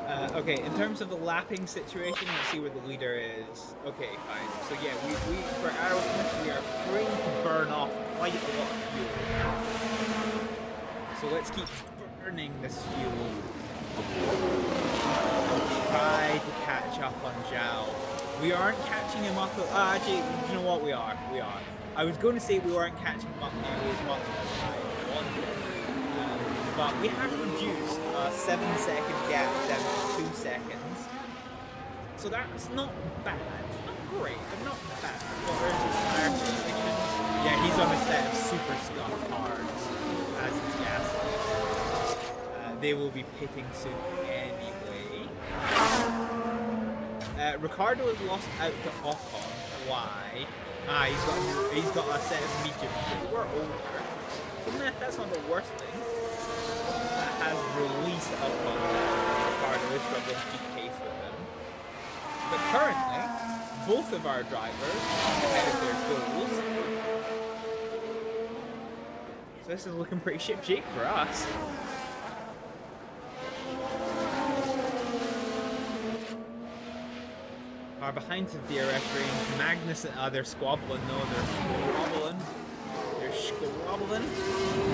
Uh, okay, in terms of the lapping situation, let's see where the leader is. Okay, fine. So yeah, we, we for Aerosmith, we are free to burn off quite a lot of fuel. So let's keep burning this fuel. Try to catch up on Zhou. We aren't catching him up. Uh, actually, you know what? We are. We are. I was going to say we weren't catching him up nearly as much as I wanted. Um, but we have reduced a 7 second gap down to 2 seconds. So that's not bad. Not great, but not bad. But? Yeah, he's on a set of super scuffed cards as his gas. Uh, they will be pitting soon anyway. Uh, Ricciardo has lost out to Ocon. Why? Ah, he's got he's got a set of mediums. But we're older. That's not the worst thing. That has released Ocon. Ricciardo is struggling to keep pace with him. But currently, both of our drivers are ahead of their goals. So this is looking pretty ship shape for us. Are behind the DRS range. Magnus and uh, they're squabbling. No, they're squabbling. They're squabbling.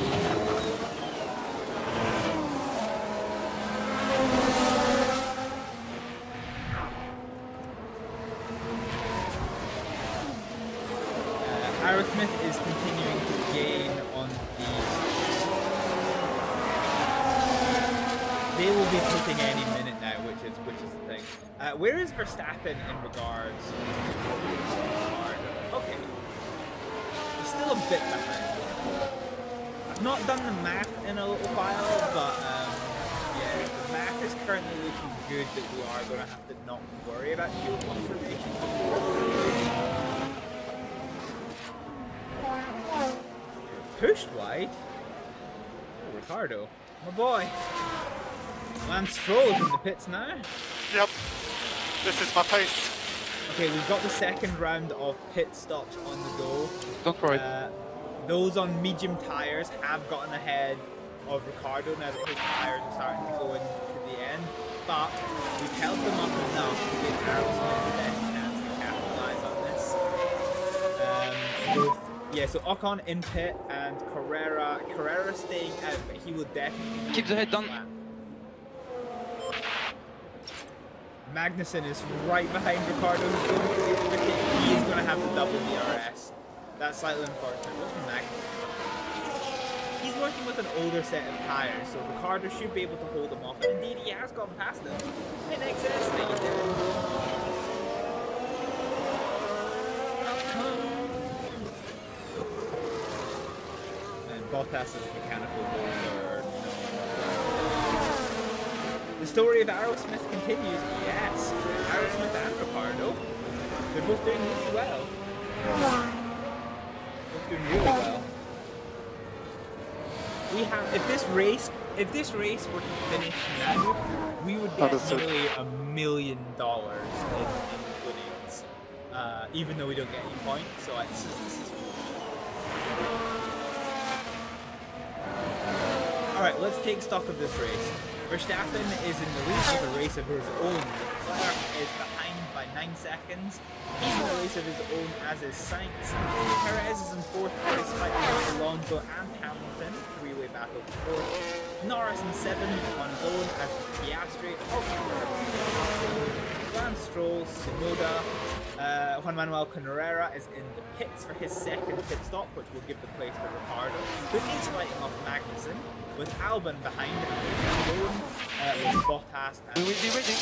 Is Verstappen in regards? to? Okay, he's still a bit behind. I've not done the math in a little while, but um, yeah, the math is currently looking good that we are going to have to not worry about fuel conservation. Pushed wide. Oh, Ricciardo, my boy. Lance Stroll is in the pits now. Yep, this is my pace. Okay, we've got the second round of pit stops on the go. Don't worry. Uh, those on medium tires have gotten ahead of Ricciardo now that his tires are starting to go into the end. But we've held them up enough to give Aerosmith the best chance to capitalize on this. Um, both, yeah, so Ocon in pit and Carrera. Carrera staying out, but he will definitely Keep the head down. Magnussen is right behind Ricciardo. He's going. He to have the double DRS. That's slightly unfortunate. What's Magnussen? He's working with an older set of tires, so Ricciardo should be able to hold him off. Indeed, he has gone past him. In excess, And Bottas mechanical boulder. The story of Aerosmith continues. Yes, Aerosmith and Ricciardo. They're both doing really well. Both doing really well. We have if this race if this race were to finish now, we would get Understood. nearly a million dollars in, in winnings. Uh, even though we don't get any points, so uh, this is this is. Alright, let's take stock of this race. Verstappen is in the lead of a race of his own. Leclerc is behind by 9 seconds. He's in a race of his own as is Sainz. Perez is in fourth place fighting with Alonso and Hamilton. Three-way battle for fourth. Norris in seventh on his own as Piastri. Also Lance Stroll, Tsunoda, uh, Juan Manuel Carrera is in the pits for his second pit stop, which will give the place to Ricciardo, who is fighting off Magnussen, with Albon behind him, alone, uh, with Bottas and We will be.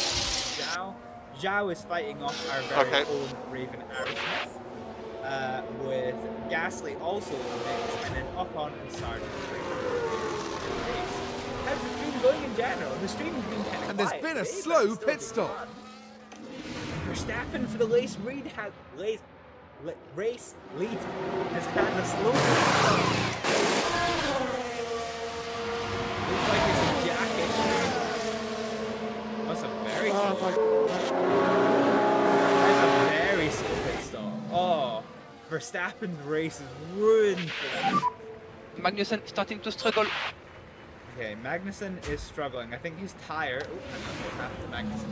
Zhou. Zhou is fighting off our very Okay. own Raven Aerosmith, uh, with Gasly also in the mix, and then Ocon and Sargeant. How's the stream going in general? The stream has been kind of And there's been a slow pit stop. Verstappen for the race lead has race, race lead has had a slow. Looks like there's a jack. That's a very oh, my. That's a very stupid stop. Oh, Verstappen's race is ruined. Magnussen starting to struggle. Okay, Magnussen is struggling. I think he's tired. Ooh, Magnussen.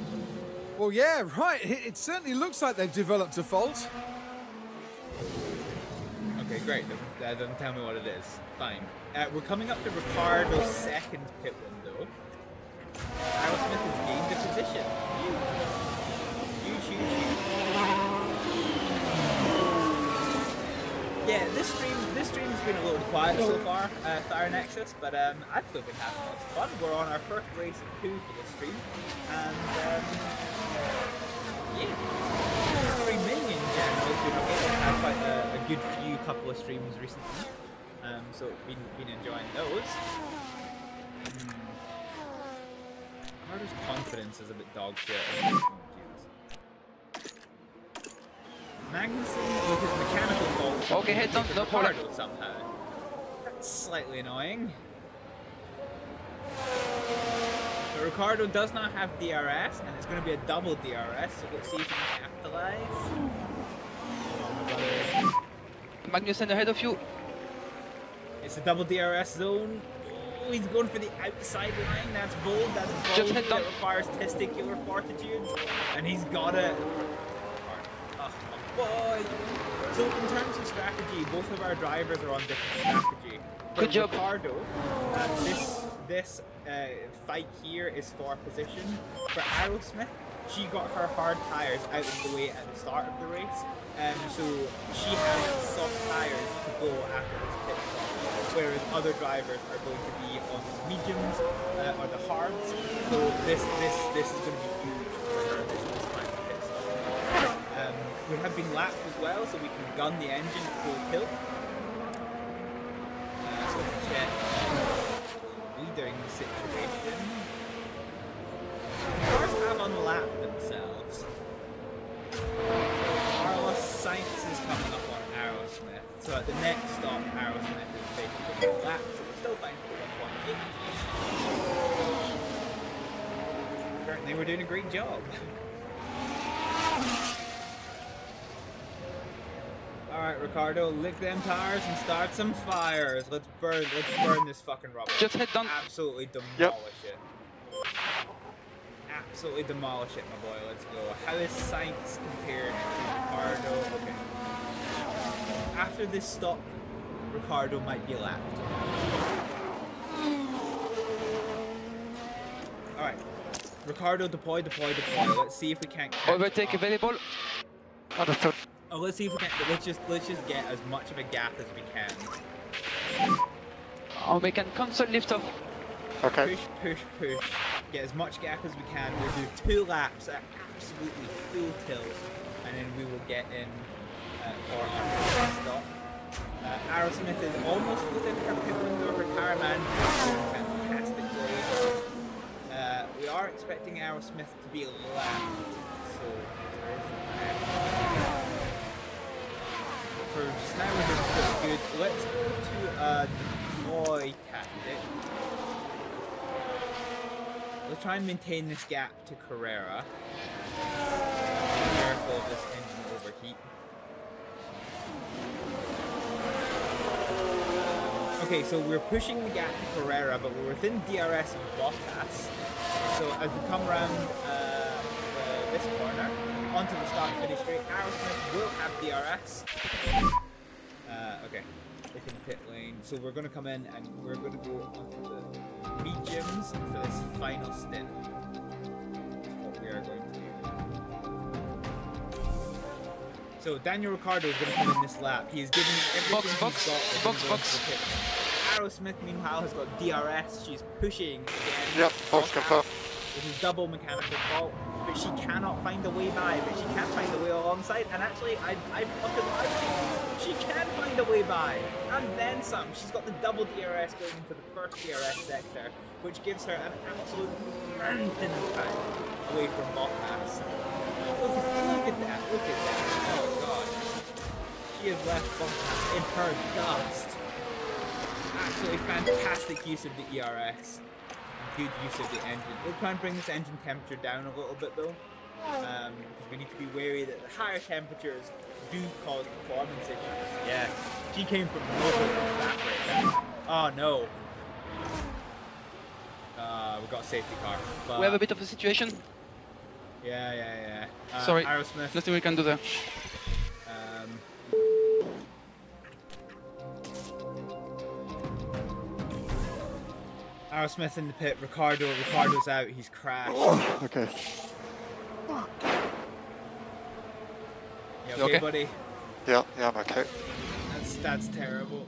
Well, yeah, right. It, certainly looks like they've developed a fault. Okay, great. That doesn't tell me what it is. Fine. Uh, we're coming up to Ricciardo's second pit window. Aerosmith has gained a position. Huge. Huge, huge, huge. Yeah, this stream this stream's been a little quiet so far, uh, Fire Nexus, but um, I've still been having lots of fun. We're on our first race of two for this stream, and um, yeah, streaming in general has been okay. I've had quite a, a good few couple of streams recently, um, so been been enjoying those. Hmm. Carter's confidence is a bit dog shit. I'm confused. Magnussen with his mechanical fault. Okay, heads on, no problem. Ricciardo somehow. That's slightly annoying. But Ricciardo does not have DRS, and it's going to be a double DRS, so let's see if he can capitalize. Magnussen ahead of you. It's a double DRS zone. Oh, he's going for the outside line. That's bold. That's bold. Just hit that down. requires testicular fortitude, and he's got it. Boy. So in terms of strategy, both of our drivers are on different strategy. For Good job. Ricciardo, uh, this this uh, fight here is for position. For Aerosmith, she got her hard tires out of the way at the start of the race, and so she has soft tires to go after this pit stop. Whereas other drivers are going to be on the mediums uh, or the hards. So this this this is going to be we have been lapped as well, so we can gun the engine at full tilt. Uh, so check leading situation. Cars have unlapped themselves. Carlos Sainz is coming up on Aerosmith. So at the next stop, Aerosmith is basically to lap, so we're still fighting for 1.8. Apparently we're doing a great job. Alright, Ricciardo, lick them tires and start some fires. Let's burn, let's burn this fucking rubber. Just hit down. Absolutely demolish it. Absolutely demolish it, my boy. Let's go. How is science compared to Ricciardo? Okay. After this stop, Ricciardo might be lapped. Alright. Ricciardo, deploy, deploy, deploy. Let's see if we can't catch Overtake up. available. Understood. Oh, let's see if we can. Let's just let's just get as much of a gap as we can. Oh, we can cancel lift off. Okay. Push, push, push. Get as much gap as we can. We'll do two laps at absolutely full tilt, and then we will get in uh, for our first stop. Uh, Aerosmith is almost within her pit window. Her tire man is. Uh, we are expecting Aerosmith to be lapped, so. For doing pretty good. Let's go to uh, deploy tactic. Let's try and maintain this gap to Carrera. Be careful of this engine overheat. Okay, so we're pushing the gap to Carrera, but we're within DRS of Bottas. So as we come around uh, this corner, onto the start finish straight, Aerosmith will have DRS. Uh, okay, taking the pit lane. So we're going to come in and we're going to go onto the mediums for this final stint. That's what we are going to do. So Daniel Ricciardo is going to come in this lap. He is giving everything Box, box, got. with box, box. to the. Aerosmith, meanwhile, has got DRS. She's pushing again. Yep, box Bottas confirmed. With his double mechanical fault, but she cannot find a way by. But she can't find a way alongside. And actually, I, I fucking like it. She can find a way by, and then some. She's got the double DRS going into the first DRS sector, which gives her an absolute mountain of time away from Bottas. Look look at that! Look at that! Oh god! She has left Bottas in her dust. Absolutely fantastic use of the ERS. Good use of the engine. We'll try and bring this engine temperature down a little bit though. Um, because we need to be wary that the higher temperatures do cause performance issues. Yeah, she came from nowhere that break. Oh no. Uh, we got a safety car. We have a bit of a situation. Yeah, yeah, yeah. Uh, Sorry. Aerosmith. Nothing we can do there. Aerosmith in the pit. Ricciardo. Ricciardo's out. He's crashed. Okay. You You okay, okay? buddy? Yeah, yeah, I'm okay. That's that's terrible.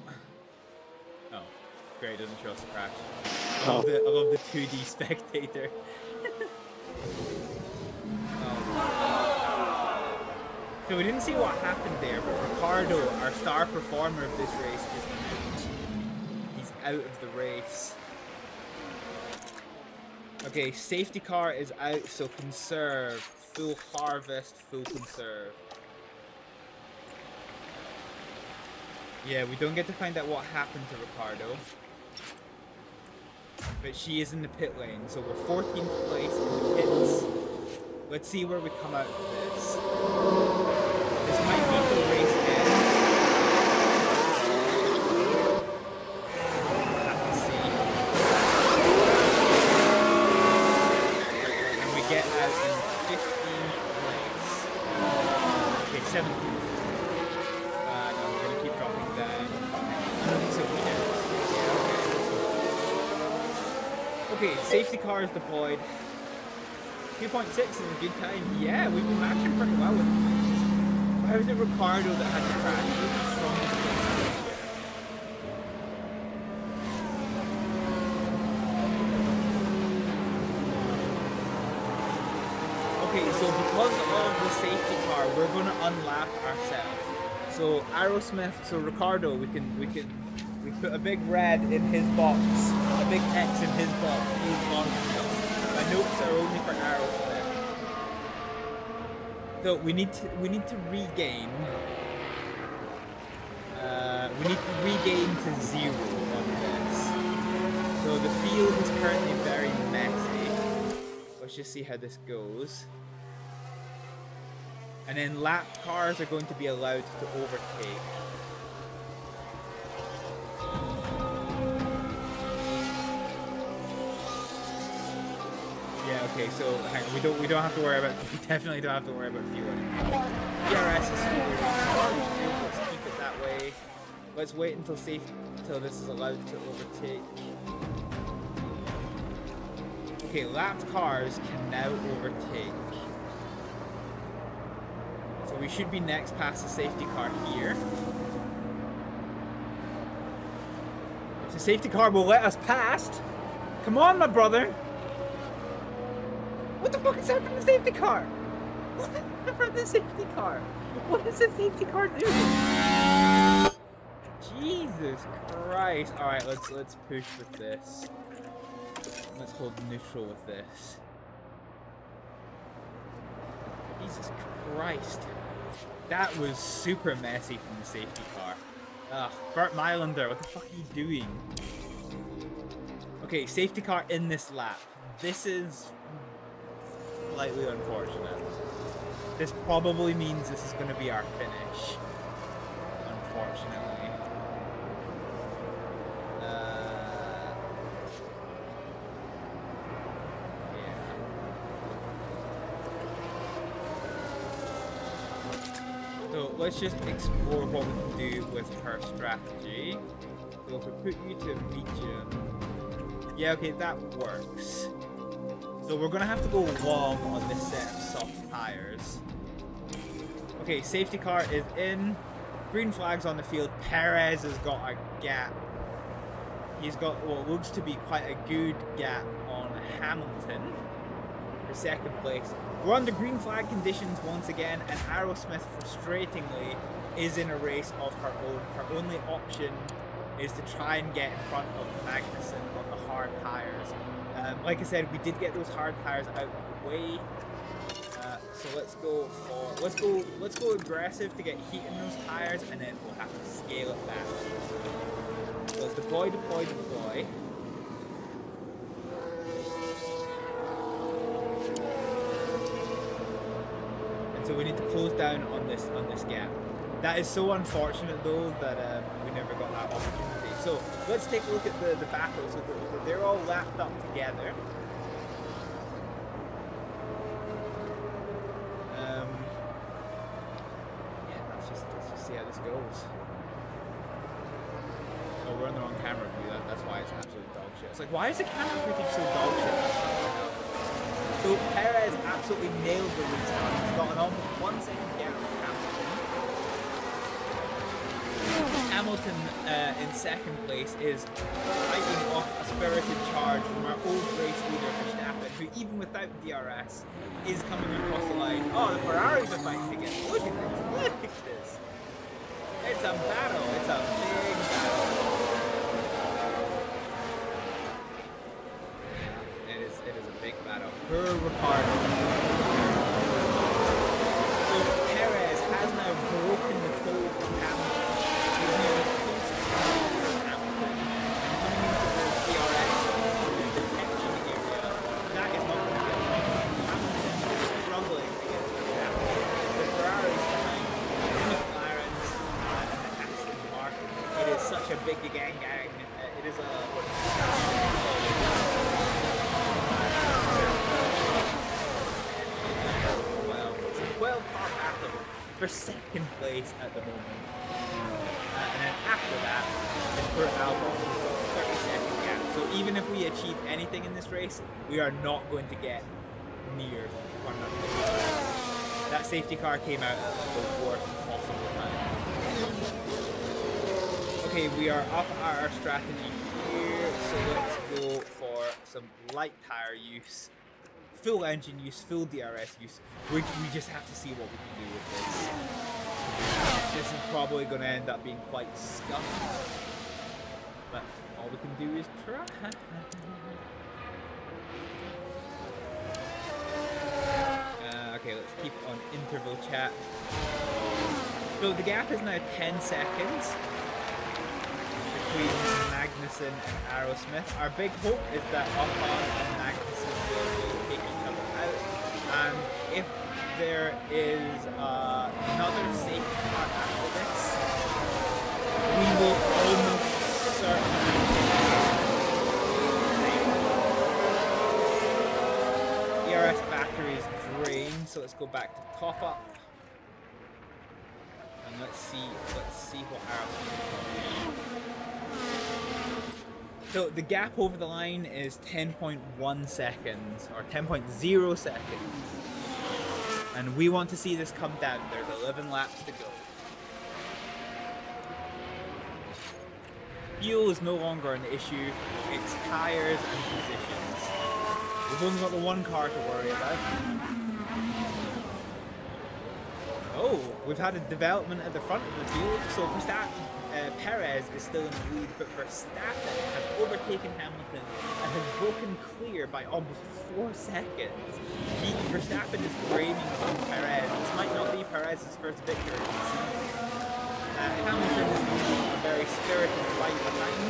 Oh, great! Doesn't show us the crash. I Oh. love the, I love the 2D spectator. oh. So we didn't see what happened there, but Ricciardo, our star performer of this race, is out. He's out of the race. Okay, safety car is out, so conserve. Full harvest, full conserve. Yeah, we don't get to find out what happened to Ricciardo. But she is in the pit lane, so we're 14th place in the pits. Let's see where we come out of this. This might be the race end. We'll have to see. And we get out in 15th place. Okay, 17th. Uh, no, we're gonna keep dropping down. So we get- yeah, okay. Okay, safety car is deployed. 2.6 is a good time. Yeah, we've been matching pretty well with points. Why was it Ricciardo that had the crash? Okay, so because of the safety car, we're gonna unlap ourselves. So Aerosmith, so Ricciardo, we can we can we put a big red in his box, a big X in his box. He's on My notes are only for Aerosmith. So we need to we need to regain. Uh, we need to regain to zero on this. So the field is currently very messy. Let's just see how this goes. And then lap cars are going to be allowed to overtake. Okay, so hang on, we don't we don't have to worry about we definitely don't have to worry about fuel. DRS is. Let's keep it that way. Let's wait until safe until this is allowed to overtake. Okay, lapped cars can now overtake. So we should be next past the safety car here. If the safety car will let us past. Come on, my brother. What the fuck is happening to the safety car? What to the safety car? What is the safety car doing? Jesus Christ. Alright, let's let's push with this. Let's hold neutral with this. Jesus Christ. That was super messy from the safety car. Ugh, Bernd Mayländer, what the fuck are you doing? Okay, safety car in this lap. This is slightly unfortunate. This probably means this is going to be our finish. Unfortunately. Uh, yeah. So let's just explore what we can do with her strategy. So if we put you to medium, yeah, okay, that works. So we're gonna have to go long on this set of soft tires. Okay, safety car is in. Green flags on the field. Perez has got a gap. He's got what looks to be quite a good gap on Hamilton for second place. We're under green flag conditions once again, and Aerosmith, frustratingly, is in a race of her own. Her only option is to try and get in front of Magnussen on the hard tires. Um, like I said, we did get those hard tires out of the way. Uh, so let's go for let's go let's go aggressive to get heat in those tires, and then we'll have to scale it back. So it's deploy, deploy, deploy. And so we need to close down on this on this gap. That is so unfortunate though that um, we never got that opportunity. So let's take a look at the, the battle. So the, they're all lapped up together. Um, yeah, let's just let's just see how this goes. Oh, we're on the wrong camera view. That, that's why it's absolute dog shit. It's like, why is the camera freaking so dog shit? So Perez absolutely nailed the restart. He's got an almost one second gap Hamilton. Uh, in second place is fighting off a spirited charge from our old race leader Verstappen, who even without DRS is coming across the line. Oh, the Ferraris are fighting again. Look at this. Look at this. It's a battle. It's a big battle. It is. It is a big battle. Per Ricardo. So Perez has now broken the code from Hamilton. He's nearly close to Hamilton. Coming into the DRS detection area. That is not going to be a problem. Hamilton is struggling against Verstappen. The Ferraris behind the McLarens and the Aston Martin. It is such a big gang gang. Uh, it is a what is it? well. It's a 12 car battle for second place at the moment. Uh, and then after that, it's for Albon, who's got 30 second gap. So even if we achieve anything in this race, we are not going to get near That safety car came out at the worst possible time. Okay, we are up our strategy here, so let's go for some light tire use full engine use, full DRS use. We, we just have to see what we can do with this. This is probably going to end up being quite scuffed. But all we can do is try. Uh, okay, let's keep on interval chat. So the gap is now 10 seconds between Magnussen and Aerosmith. Our big hope is that Ocon and Magnussen will take each other out. And if there is uh, another safe car after this, we will almost certainly ERS drained, so let's go back to top up. And let's see let's see what our So the gap over the line is 10.1 seconds or 10.0 seconds. And we want to see this come down. There's 11 laps to go. Fuel is no longer an issue. It's tires and positions. We've only got the one car to worry about. Oh, we've had a development at the front of the field. So Verstappen, uh, Perez is still in the lead, but Verstappen has overtaken Hamilton and has broken clear by almost four seconds. He, Verstappen is reigning on Perez. This might not be Perez's first victory. Uh, Hamilton is a very spirited right behind.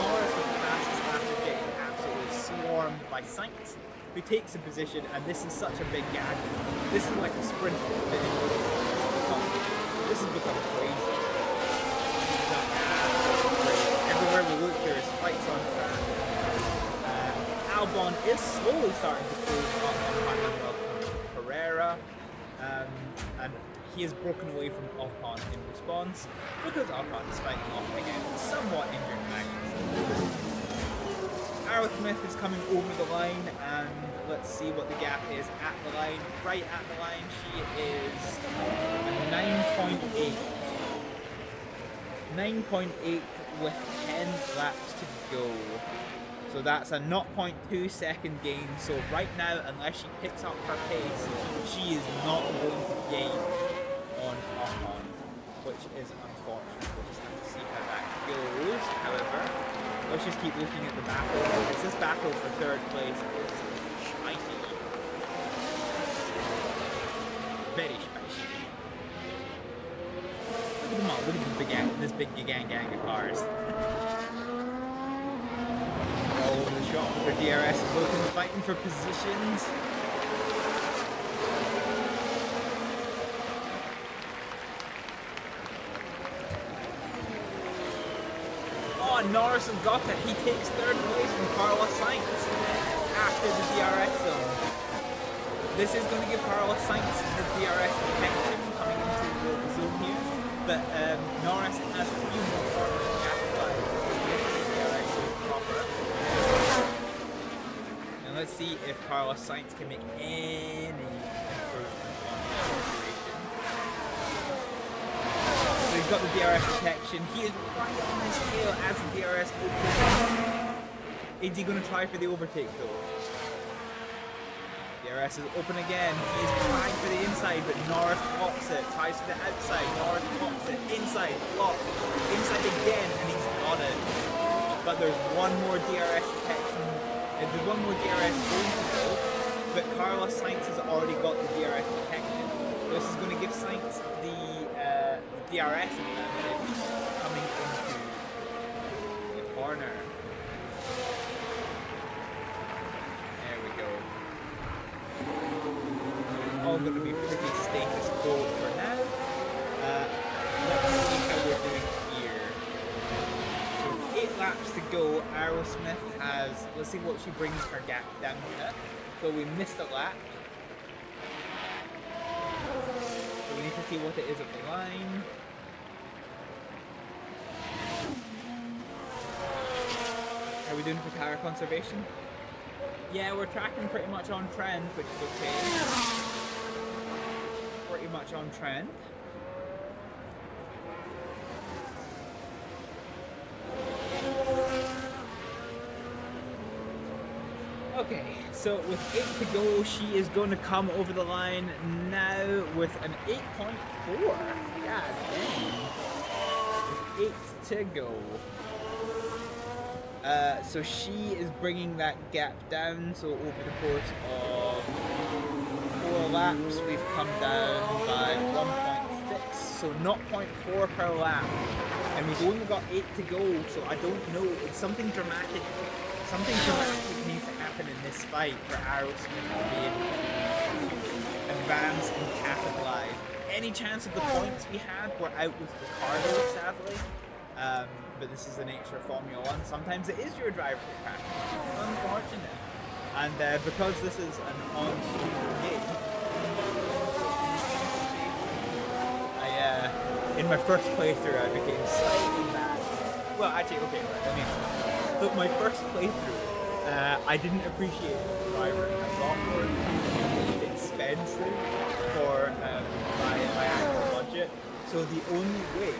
Norris was the fastest after getting absolutely swarmed by Sainz, who takes a position, and this is such a big gag. This is like a sprint. This has become crazy. Everywhere we look, there is fights on track. Uh, Albon is slowly starting to close up on Pereira, um, and he has broken away from Ocon in response because Ocon is fighting off against somewhat injured Magnus. Aerosmith is coming over the line, and let's see what the gap is at the line. Right at the line, she is 9.8. 9.8 with 10 laps to go. So that's a 0.2 second gain. So right now, unless she picks up her pace, she is not going to gain on Ocon, which is unfortunate. We'll just have to see how that goes. However, let's just keep looking at the battle. Because this battle for third place is spicy. Very spicy. Look at them all. Look at this big, gang, this big gang gang of cars. All over the shop. Their DRS is looking, fighting for positions. Norris has got it. He takes third place from Carlos Sainz after the DRS zone. This is going to give Carlos Sainz the DRS protection coming into the zone here, but um, Norris has a few more corners to capitalize. DRS. And let's see if Carlos Sainz can make any he's got the DRS protection. He is right on his tail as the DRS opens. Is he going to try for the overtake though? DRS is open again. He is trying for the inside, but Norris blocks it. Tries for the outside. Norris blocks it. Inside, block. Inside again, and he's got it. But there's one more DRS protection. There's one more DRS going to go, but Carlos Sainz has already got the DRS protection. This is going to give Sainz the DRS advantage coming into the corner. There we go. All going to be pretty status quo for now. Uh, let's see how we're doing here. So eight laps to go. Aerosmith has. Let's see what she brings her gap down to. So we missed a lap. We need to see what it is at the line. How are we doing for tire conservation? Yeah, we're tracking pretty much on trend, which is okay. Pretty much on trend. Okay, so with eight to go, she is going to come over the line now with an 8.4. God dang. With eight to go. Uh, so she is bringing that gap down. So over the course of four laps, we've come down by 1.6, so not 0.4 per lap, and we've only got eight to go. So I don't know. It's something dramatic. Something dramatic needs to happen in this fight for Aerosmith to be able to advance and capitalize. Any chance of the points we had were out with Ricciardo, sadly. Um, but this is the nature of Formula One. Sometimes it is your driver that crashes. Unfortunate. And uh, because this is an on-street game, I, uh, in my first playthrough, I became slightly mad. Well, actually, okay, right, let me explain. So my first playthrough, uh, I didn't appreciate the driver. Thought were expensive for um, my, my actual budget. So the only way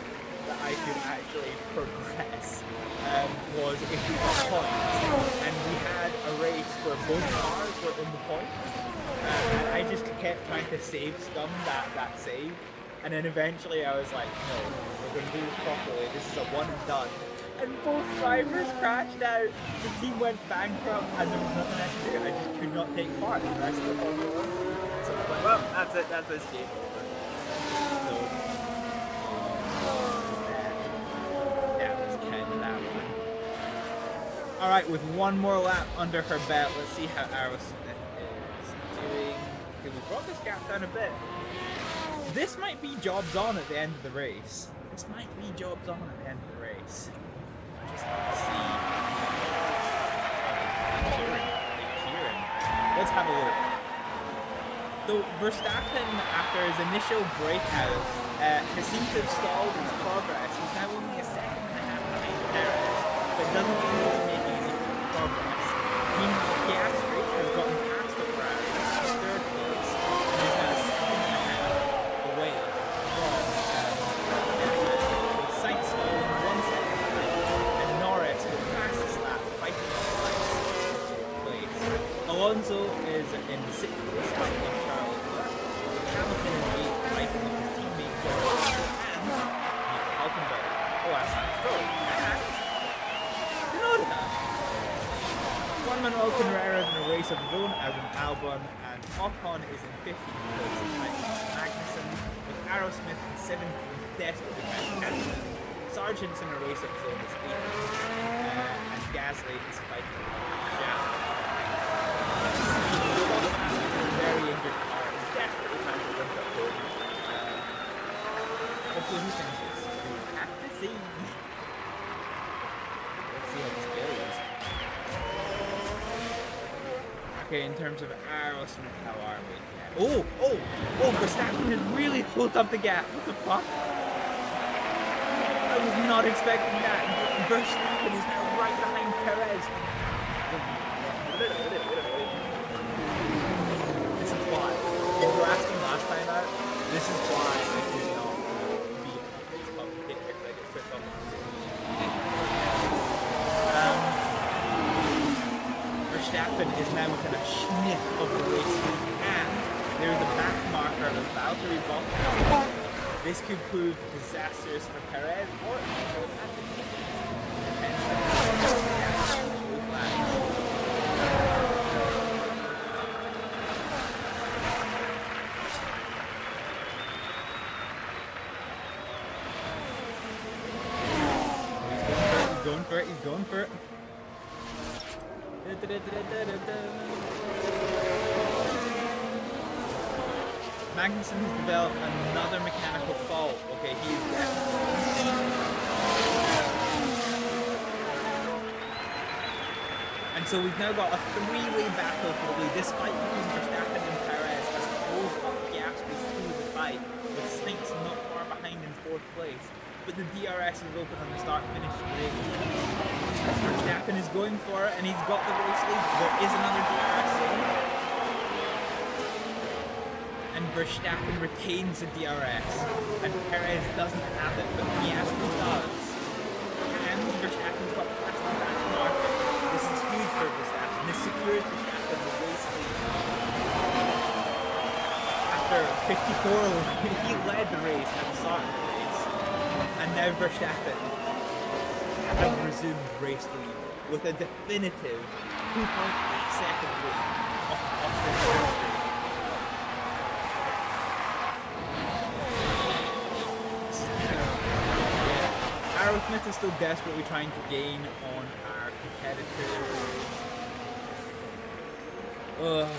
I could actually progress um, was if we got points. And we had a race where both cars were in the points. And I just kept trying to save scum that, that save. And then eventually I was like, no, we're going to do this properly. This is a one and done. And both drivers crashed out. The team went bankrupt and there was nothing I could do. I just could not take part in the rest of the Formula One. So I was like, well, that's it. That's this game over. So, that was kind of that one. All right, with one more lap under her belt, let's see how Aerosmith is doing. Okay, we brought this gap down a bit. This might be jobs on at the end of the race. This might be jobs on at the end of the race. Just let's see. Cheering. They're. Let's have a look. Though Verstappen, after his initial breakout, uh, has seemed to have stalled his progress. He's now only a second and a half behind Perez, but doesn't Alonso is in sixth place, on Charles Leclerc. Hamilton in eighth, fighting on his teammate George and Nico Hulkenberg. Oh, that's not Stroll. And you know that. Juan Manuel Correa in a race of own as an and Ocon is in 15th place in Magnussen, with Aerosmith in 17th, desperately fighting Sargeant's in a race of his own as 8th, uh, and Gasly is fighting Jack. Very injured car. It's desperately trying to win the podium. Hopefully he finishes. We have to see. Okay, in terms of Aerosmith, how are we? Oh, oh, oh, Verstappen has really pulled up the gap. What the fuck? I was not expecting that. Verstappen is now right behind Perez. This is why. If you were asking last time out, this is why I could not be this complicated because I get tripped up. Um, Verstappen is now within a sniff of the race lead, and there is a back marker of Valtteri Bottas. This could prove disastrous for Perez or going for it, he's going for it, he's going for it. Magnussen has developed another mechanical fault. Okay, he is dead. And so we've now got a three-way battle for the lead. This fight between Verstappen and Perez has closed up Piastri through the fight, with Stinks not far behind in fourth place. But the DRS is open on the start-finish race. Verstappen is going for it, and he's got the race lead. There is another DRS Verstappen retains the DRS, and Perez doesn't have it, but Piastri does. And Verstappen's got past the back market. This is huge for Verstappen. This secures Verstappen the race lead. After 54, he led the race at the start of the race, and now Verstappen has resumed race lead with a definitive 2.8 second lead of Austin Aerosmith is still desperately trying to gain on our competitors. Ugh.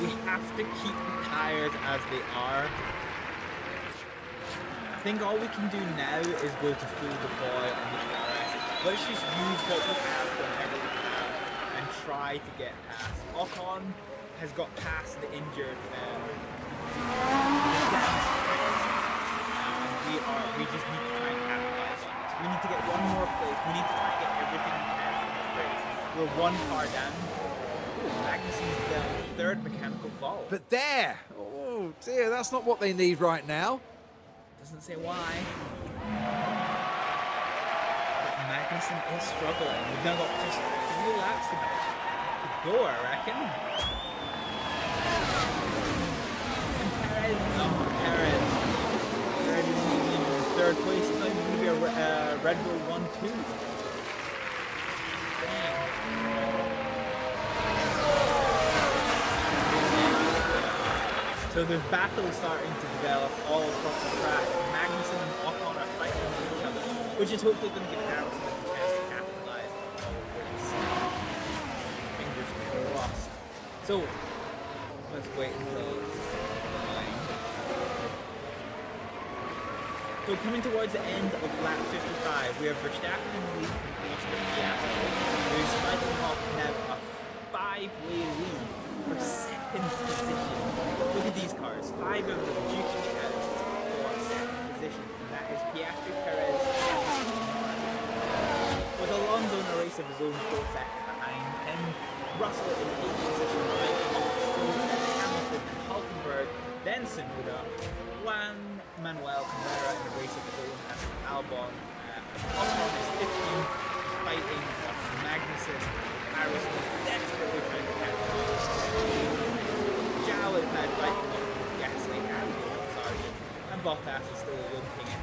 We have to keep the tires as they are. I think all we can do now is go to full deploy on the DRS. Let's just use what we have whenever we and try to get past. Ocon has got past the injured um, we are we just need to We need to get one more place. We need to try and get everything we can from this race. We're one car down. Magnussen's the third mechanical fault. But there! Oh dear, that's not what they need right now. Doesn't say why. But Magnussen is struggling. We've now got just three laps to to go, I reckon. And Perez, oh, Perez. Perez isn't in third place. Uh, Red Bull 1-2. Dang. So there's battles starting to develop all across the track. Magnussen and Ocon are fighting with each other, which is hopefully going to give Harrison a chance to capitalize on this. Fingers crossed. So let's wait until So coming towards the end of lap 55, we have Verstappen in the lead from Oscar Piastri, is fighting off now a five-way lead for second position. Look at these cars, five of them duking it out for second position, and that is Piastri, Perez, with Alonso in a race of his own four seconds behind him, Russell in eighth position behind Stroll, Hamilton, Hulkenberg, then Tsunoda, Juan Manuel Correa in a race of his own as Albon, uh, Ocon is 15th, fighting Magnussen, Harrison desperately trying to catch. Zhou is now fighting off Gasly and Sargeant, and Bottas is still limping it.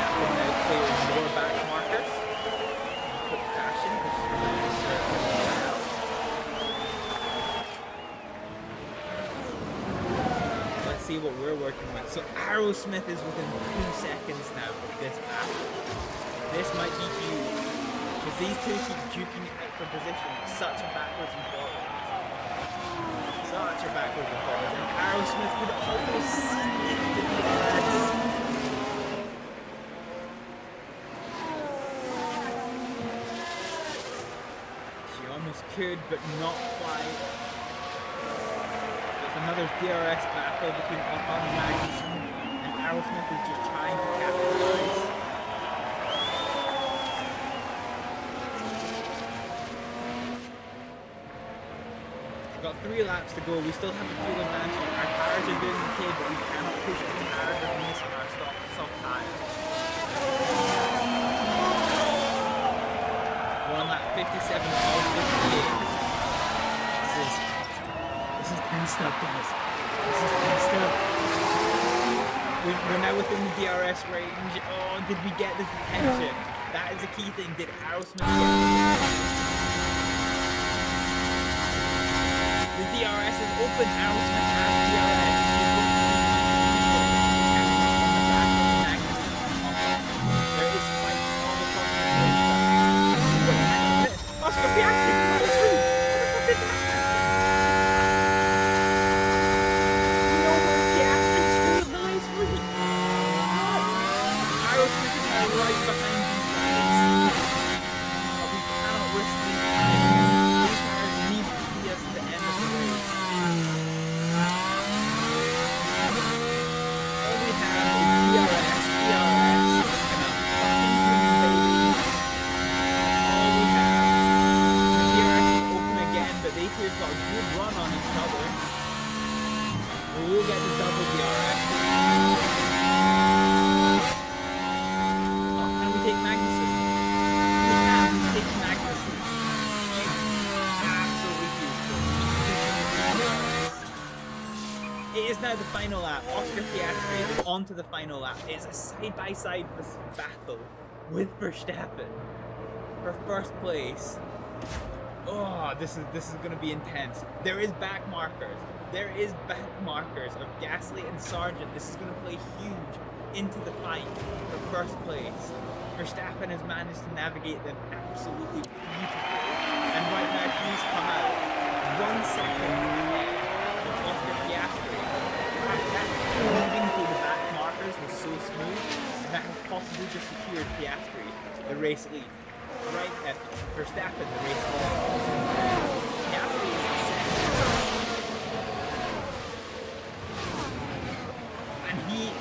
Now more back So Aerosmith is within two seconds now of this battle. This might be huge. Because these two keep duking it for position. Such a backwards and forwards. Such a backwards and forwards. And Aerosmith could almost sneak the defense. She almost could, but not there's DRS battle between and Magnussen, and Aerosmith is just trying to capitalize. We've got three laps to go. We still have a fuel advantage. Our tires are doing okay, but we cannot push any harder than this on our soft, soft tires. We're on lap 57 of 58. Guys. This is we're now within the DRS range. Oh, did we get the detention? That is a key thing. Did Aerosmith get the The DRS is open. Aerosmith has DRS. We will get the double DRS. Oh, can we take Magnussen? We can take Magnussen. Absolutely. It is now the final lap. Oscar Piastri is on to the final lap. It's a side-by-side bas- battle with Verstappen for first place. Oh, this is this is gonna be intense. There is back markers. There is back markers of Gasly and Sargeant. This is gonna play huge into the fight for first place. Verstappen has managed to navigate them absolutely beautifully. And right now he's come out one second ahead of Oscar Piastri. Moving through the back markers was so smooth, that has possibly just secured Piastri the race lead. Right at Verstappen the race lead. Piastri is second.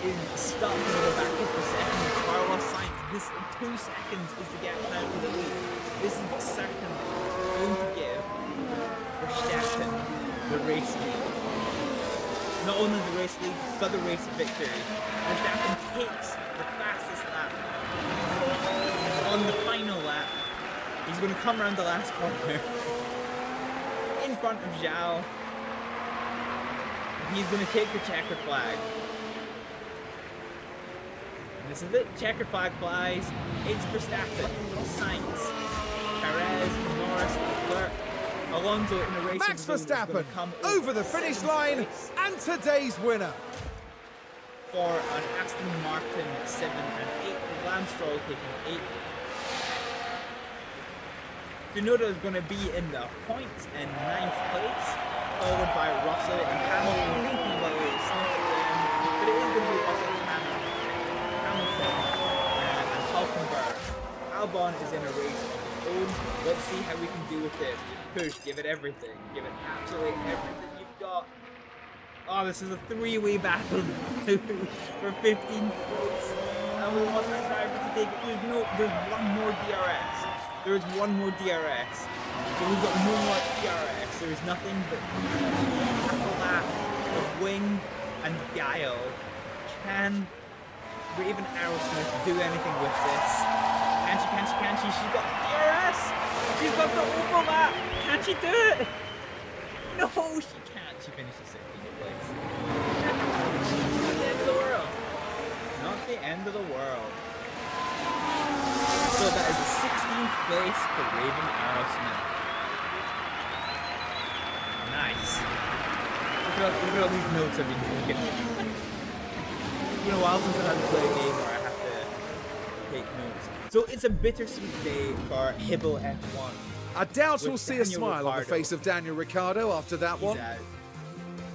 Is stuck in the back of the second Carlos Sainz. This two seconds is the gap now to the lead. This is certainly going to give Verstappen the race lead. Not only the race lead, but the race victory. Verstappen takes the fastest lap. On the final lap, he's going to come around the last corner in front of Zhou. He's going to take the checker flag. This is it. Checker flag flies. It's Verstappen, Sainz, Perez, Norris, Leclerc, Alonso in a race. Max of his own is gonna Verstappen come over the finish line place and today's winner. for an Aston Martin 7 and 8. Lance Stroll taking 8. Tsunoda is going to be in the points in ninth place, followed by Russell and Hamilton. Albon is in a race of his own. Let's see how we can do with this. Push, give it everything. Give it absolutely everything you've got. Oh, this is a three-way battle for 15th place. And we want our driver to take it. There's no, there's one more DRS. There is one more DRS. So we've got no more DRS. There is nothing but of wing and guile. Can Raven Aerosmith do anything with this? Can she, can she, can she? She's got the DRS! She's got the overlap! Can she do it? No, she can't. She finishes 16th place. Not the end of the world. Not the end of the world. So that is the 16th place for Raven Aerosmith. Nice. Look at, all, look at all these notes I've been taking. It's been a while since I've had to play a game where I have to take notes. So it's a bittersweet day for Hibble F1. I doubt we'll see a Daniel smile on the face of Daniel Ricciardo after that He's one. out.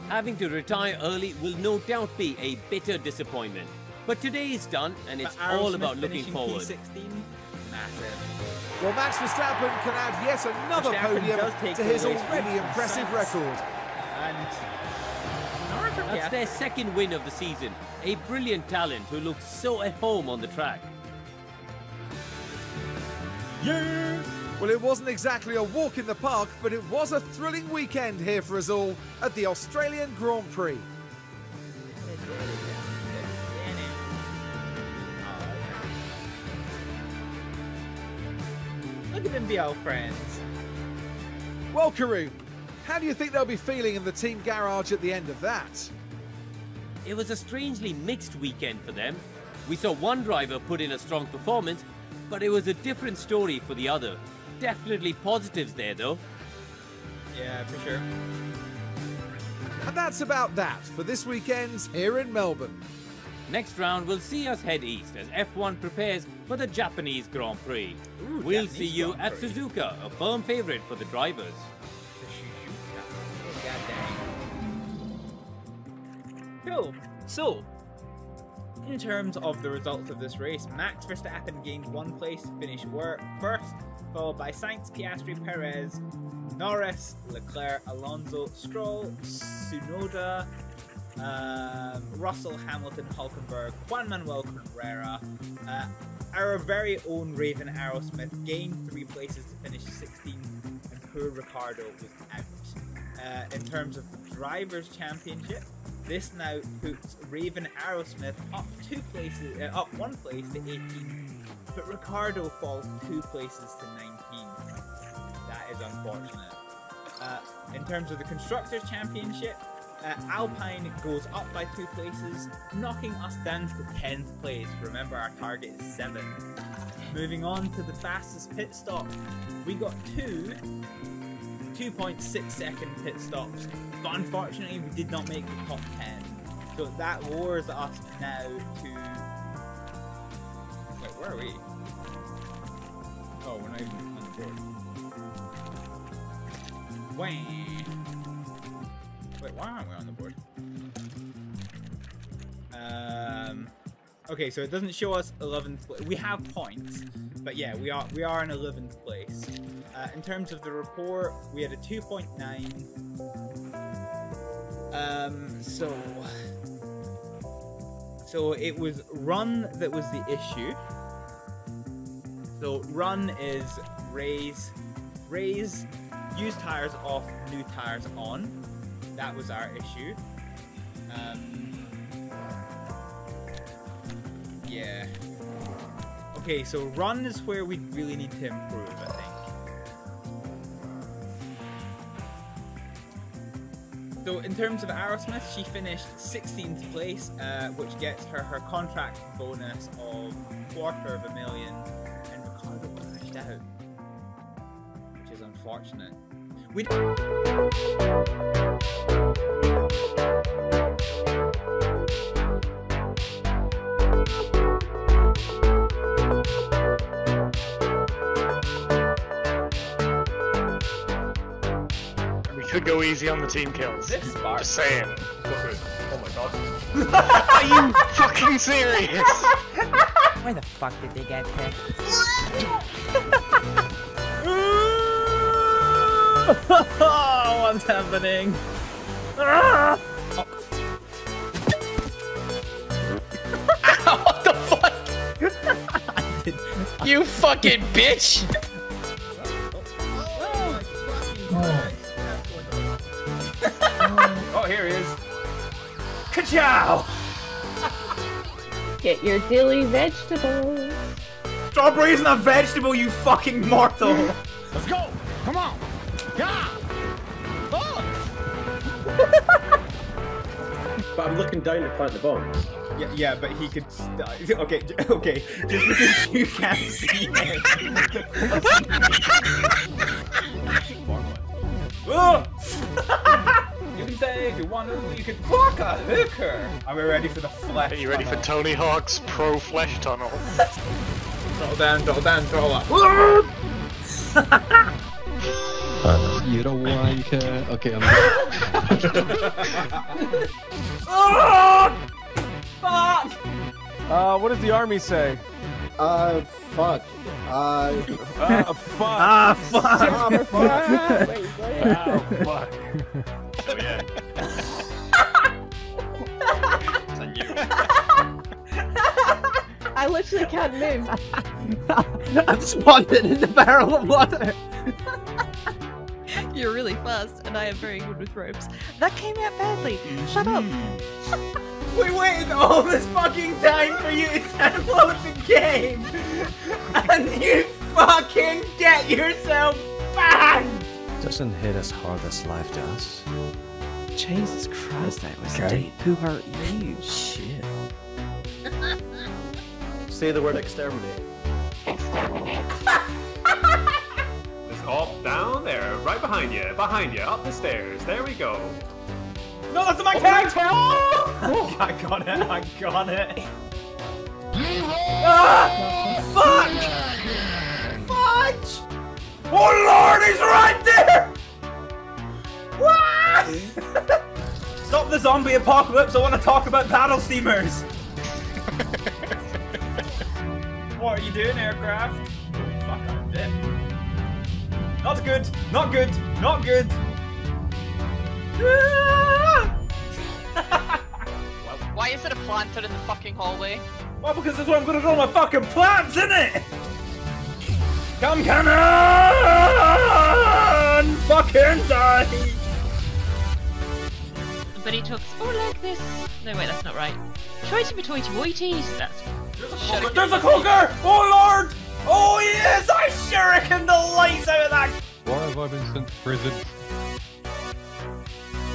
Having to retire early will no doubt be a bitter disappointment. But today is done, and it's all about looking forward. P16, massive. Well, Max Verstappen can add yet another Verstappen podium to his already impressive Sainz. record. And That's their second win of the season. A brilliant talent who looks so at home on the track. Well, it wasn't exactly a walk in the park, but it was a thrilling weekend here for us all at the Australian Grand Prix. Look at them be our friends. Well, Karun, how do you think they'll be feeling in the team garage at the end of that? It was a strangely mixed weekend for them. We saw one driver put in a strong performance, but it was a different story for the other. Definitely positives there though. Yeah, for sure. And that's about that for this weekend's here in Melbourne. Next round will see us head east as F1 prepares for the Japanese Grand Prix. Ooh, we'll Japanese see you Grand at Prix. Suzuka, a firm favorite for the drivers. Oh, cool. So, in terms of the results of this race, Max Verstappen gained one place to finish wor- first, followed by Sainz, Piastri, Perez, Norris, Leclerc, Alonso, Stroll, Tsunoda, um, Russell, Hamilton, Hulkenberg, Juan Manuel Correa. Uh, our very own Raven Aerosmith gained three places to finish 16th, and poor Ricciardo was out. Uh, in terms of the Drivers' Championship, this now puts Raven Aerosmith up two places, uh, up one place to 18, but Ricciardo falls two places to 19. That is unfortunate. Uh, in terms of the Constructors' Championship, uh, Alpine goes up by two places, knocking us down to 10th place. Remember, our target is 7. Moving on to the fastest pit stop, we got two 2.6 second pit stops, but unfortunately, we did not make the top 10. So that lowers us now to. Wait, where are we? Oh, we're not even on the board. Wait. Wait, why aren't we on the board? Um. Okay, so it doesn't show us 11th. pla- We have points, but yeah, we are we are in 11th place. Uh, in terms of the report, we had a 2.9. Um. So. So it was run that was the issue. So run is raise, raise, use tires off, new tires on. That was our issue. Um, yeah. Okay, so run is where we really need to improve, So in terms of Aerosmith, she finished 16th place, uh, which gets her her contract bonus of quarter of a million, and Ricciardo crashed out, which is unfortunate. We go easy on the team kills. this spark. Just saying. Oh my god. Are you fucking serious? Where the fuck did they get picked? What's happening? what the fuck? you fucking bitch! Ka-chow! Get your dilly vegetables. Strawberry isn't a vegetable, you fucking mortal! Let's go! Come on! Yeah! But I'm looking down to plant the bomb. Yeah, yeah, but he could. St- okay, okay. Just because you can't see him. Say if you want to, you can fuck a hooker. Are we ready for the flesh? Are you ready for? Tony Hawk's Pro Flesh Tunnel? Throttle down, throttle down, throttle up. You don't wanker. Okay, I'm. oh! Fuck! Uh, what does the army say? Uh, fuck. Uh, Ah, fuck. Ah, fuck. Ah, fuck. Oh, fuck. I literally can't move. I'm spawned in the barrel of water. You're really fast, and I am very good with ropes. That came out badly. Shut up. We waited all this fucking time for you to download the game, and you fucking get yourself banned. Doesn't hit as hard as life does. Jesus Christ, that was Okay. deep. Who hurt you? Shit. Say the word exterminate. It's up, down, there, right behind you, behind you, up the stairs. There we go. No, that's my character. Oh, I got it. I got it. Ah! Fuck! Fudge! Oh lord, he's right there! What? Stop the zombie apocalypse! I want to talk about battle steamers. What are you doing, aircraft? Fuck, I'm dead. Not good. Not good. Not good. Why is it a planter in the fucking hallway? Well, because that's where I'm gonna all my fucking plants, isn't it? Come cannon! Fucking die! Bunny talks more like this. No, wait, that's not right. Choity toity woities. That's. Oh, there's a cloaker! Oh lord! Oh yes! I shuriken the lights out of that! Why have I been sent to prison?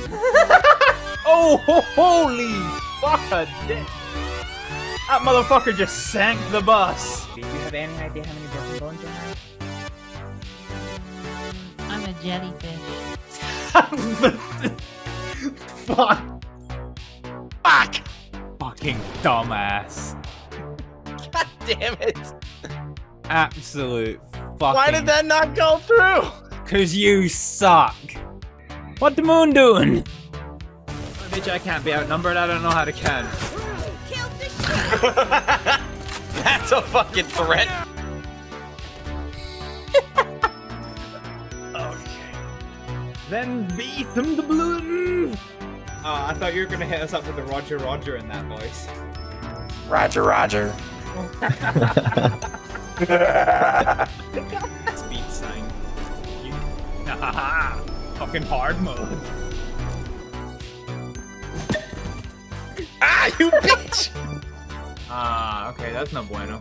Oh, ho, holy fuck a dick! That motherfucker just sank the bus! Do you have any idea how many broken bones you have? I'm a jellyfish. Fuck! Fuck! Fucking dumbass. God damn it. Absolute fucking. Why did that not go through? Cause you suck. What the moon doing? Bitch, I can't be outnumbered. I don't know how to can. That's a fucking threat. Okay. Then beat them the balloon. Oh, ah, I thought you were gonna hit us up with the Roger Roger in that voice. Roger, Roger. Speed sign. You... Fucking hard mode. Ah, you bitch! Ah, okay, that's no bueno.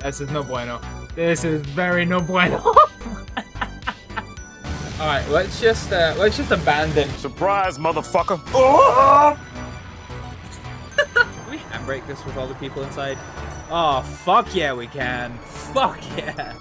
This is no bueno. This is very no bueno. All right, let's just uh, let's just abandon. Surprise, motherfucker. Oh! break this with all the people inside. Oh fuck yeah, we can. Fuck yeah.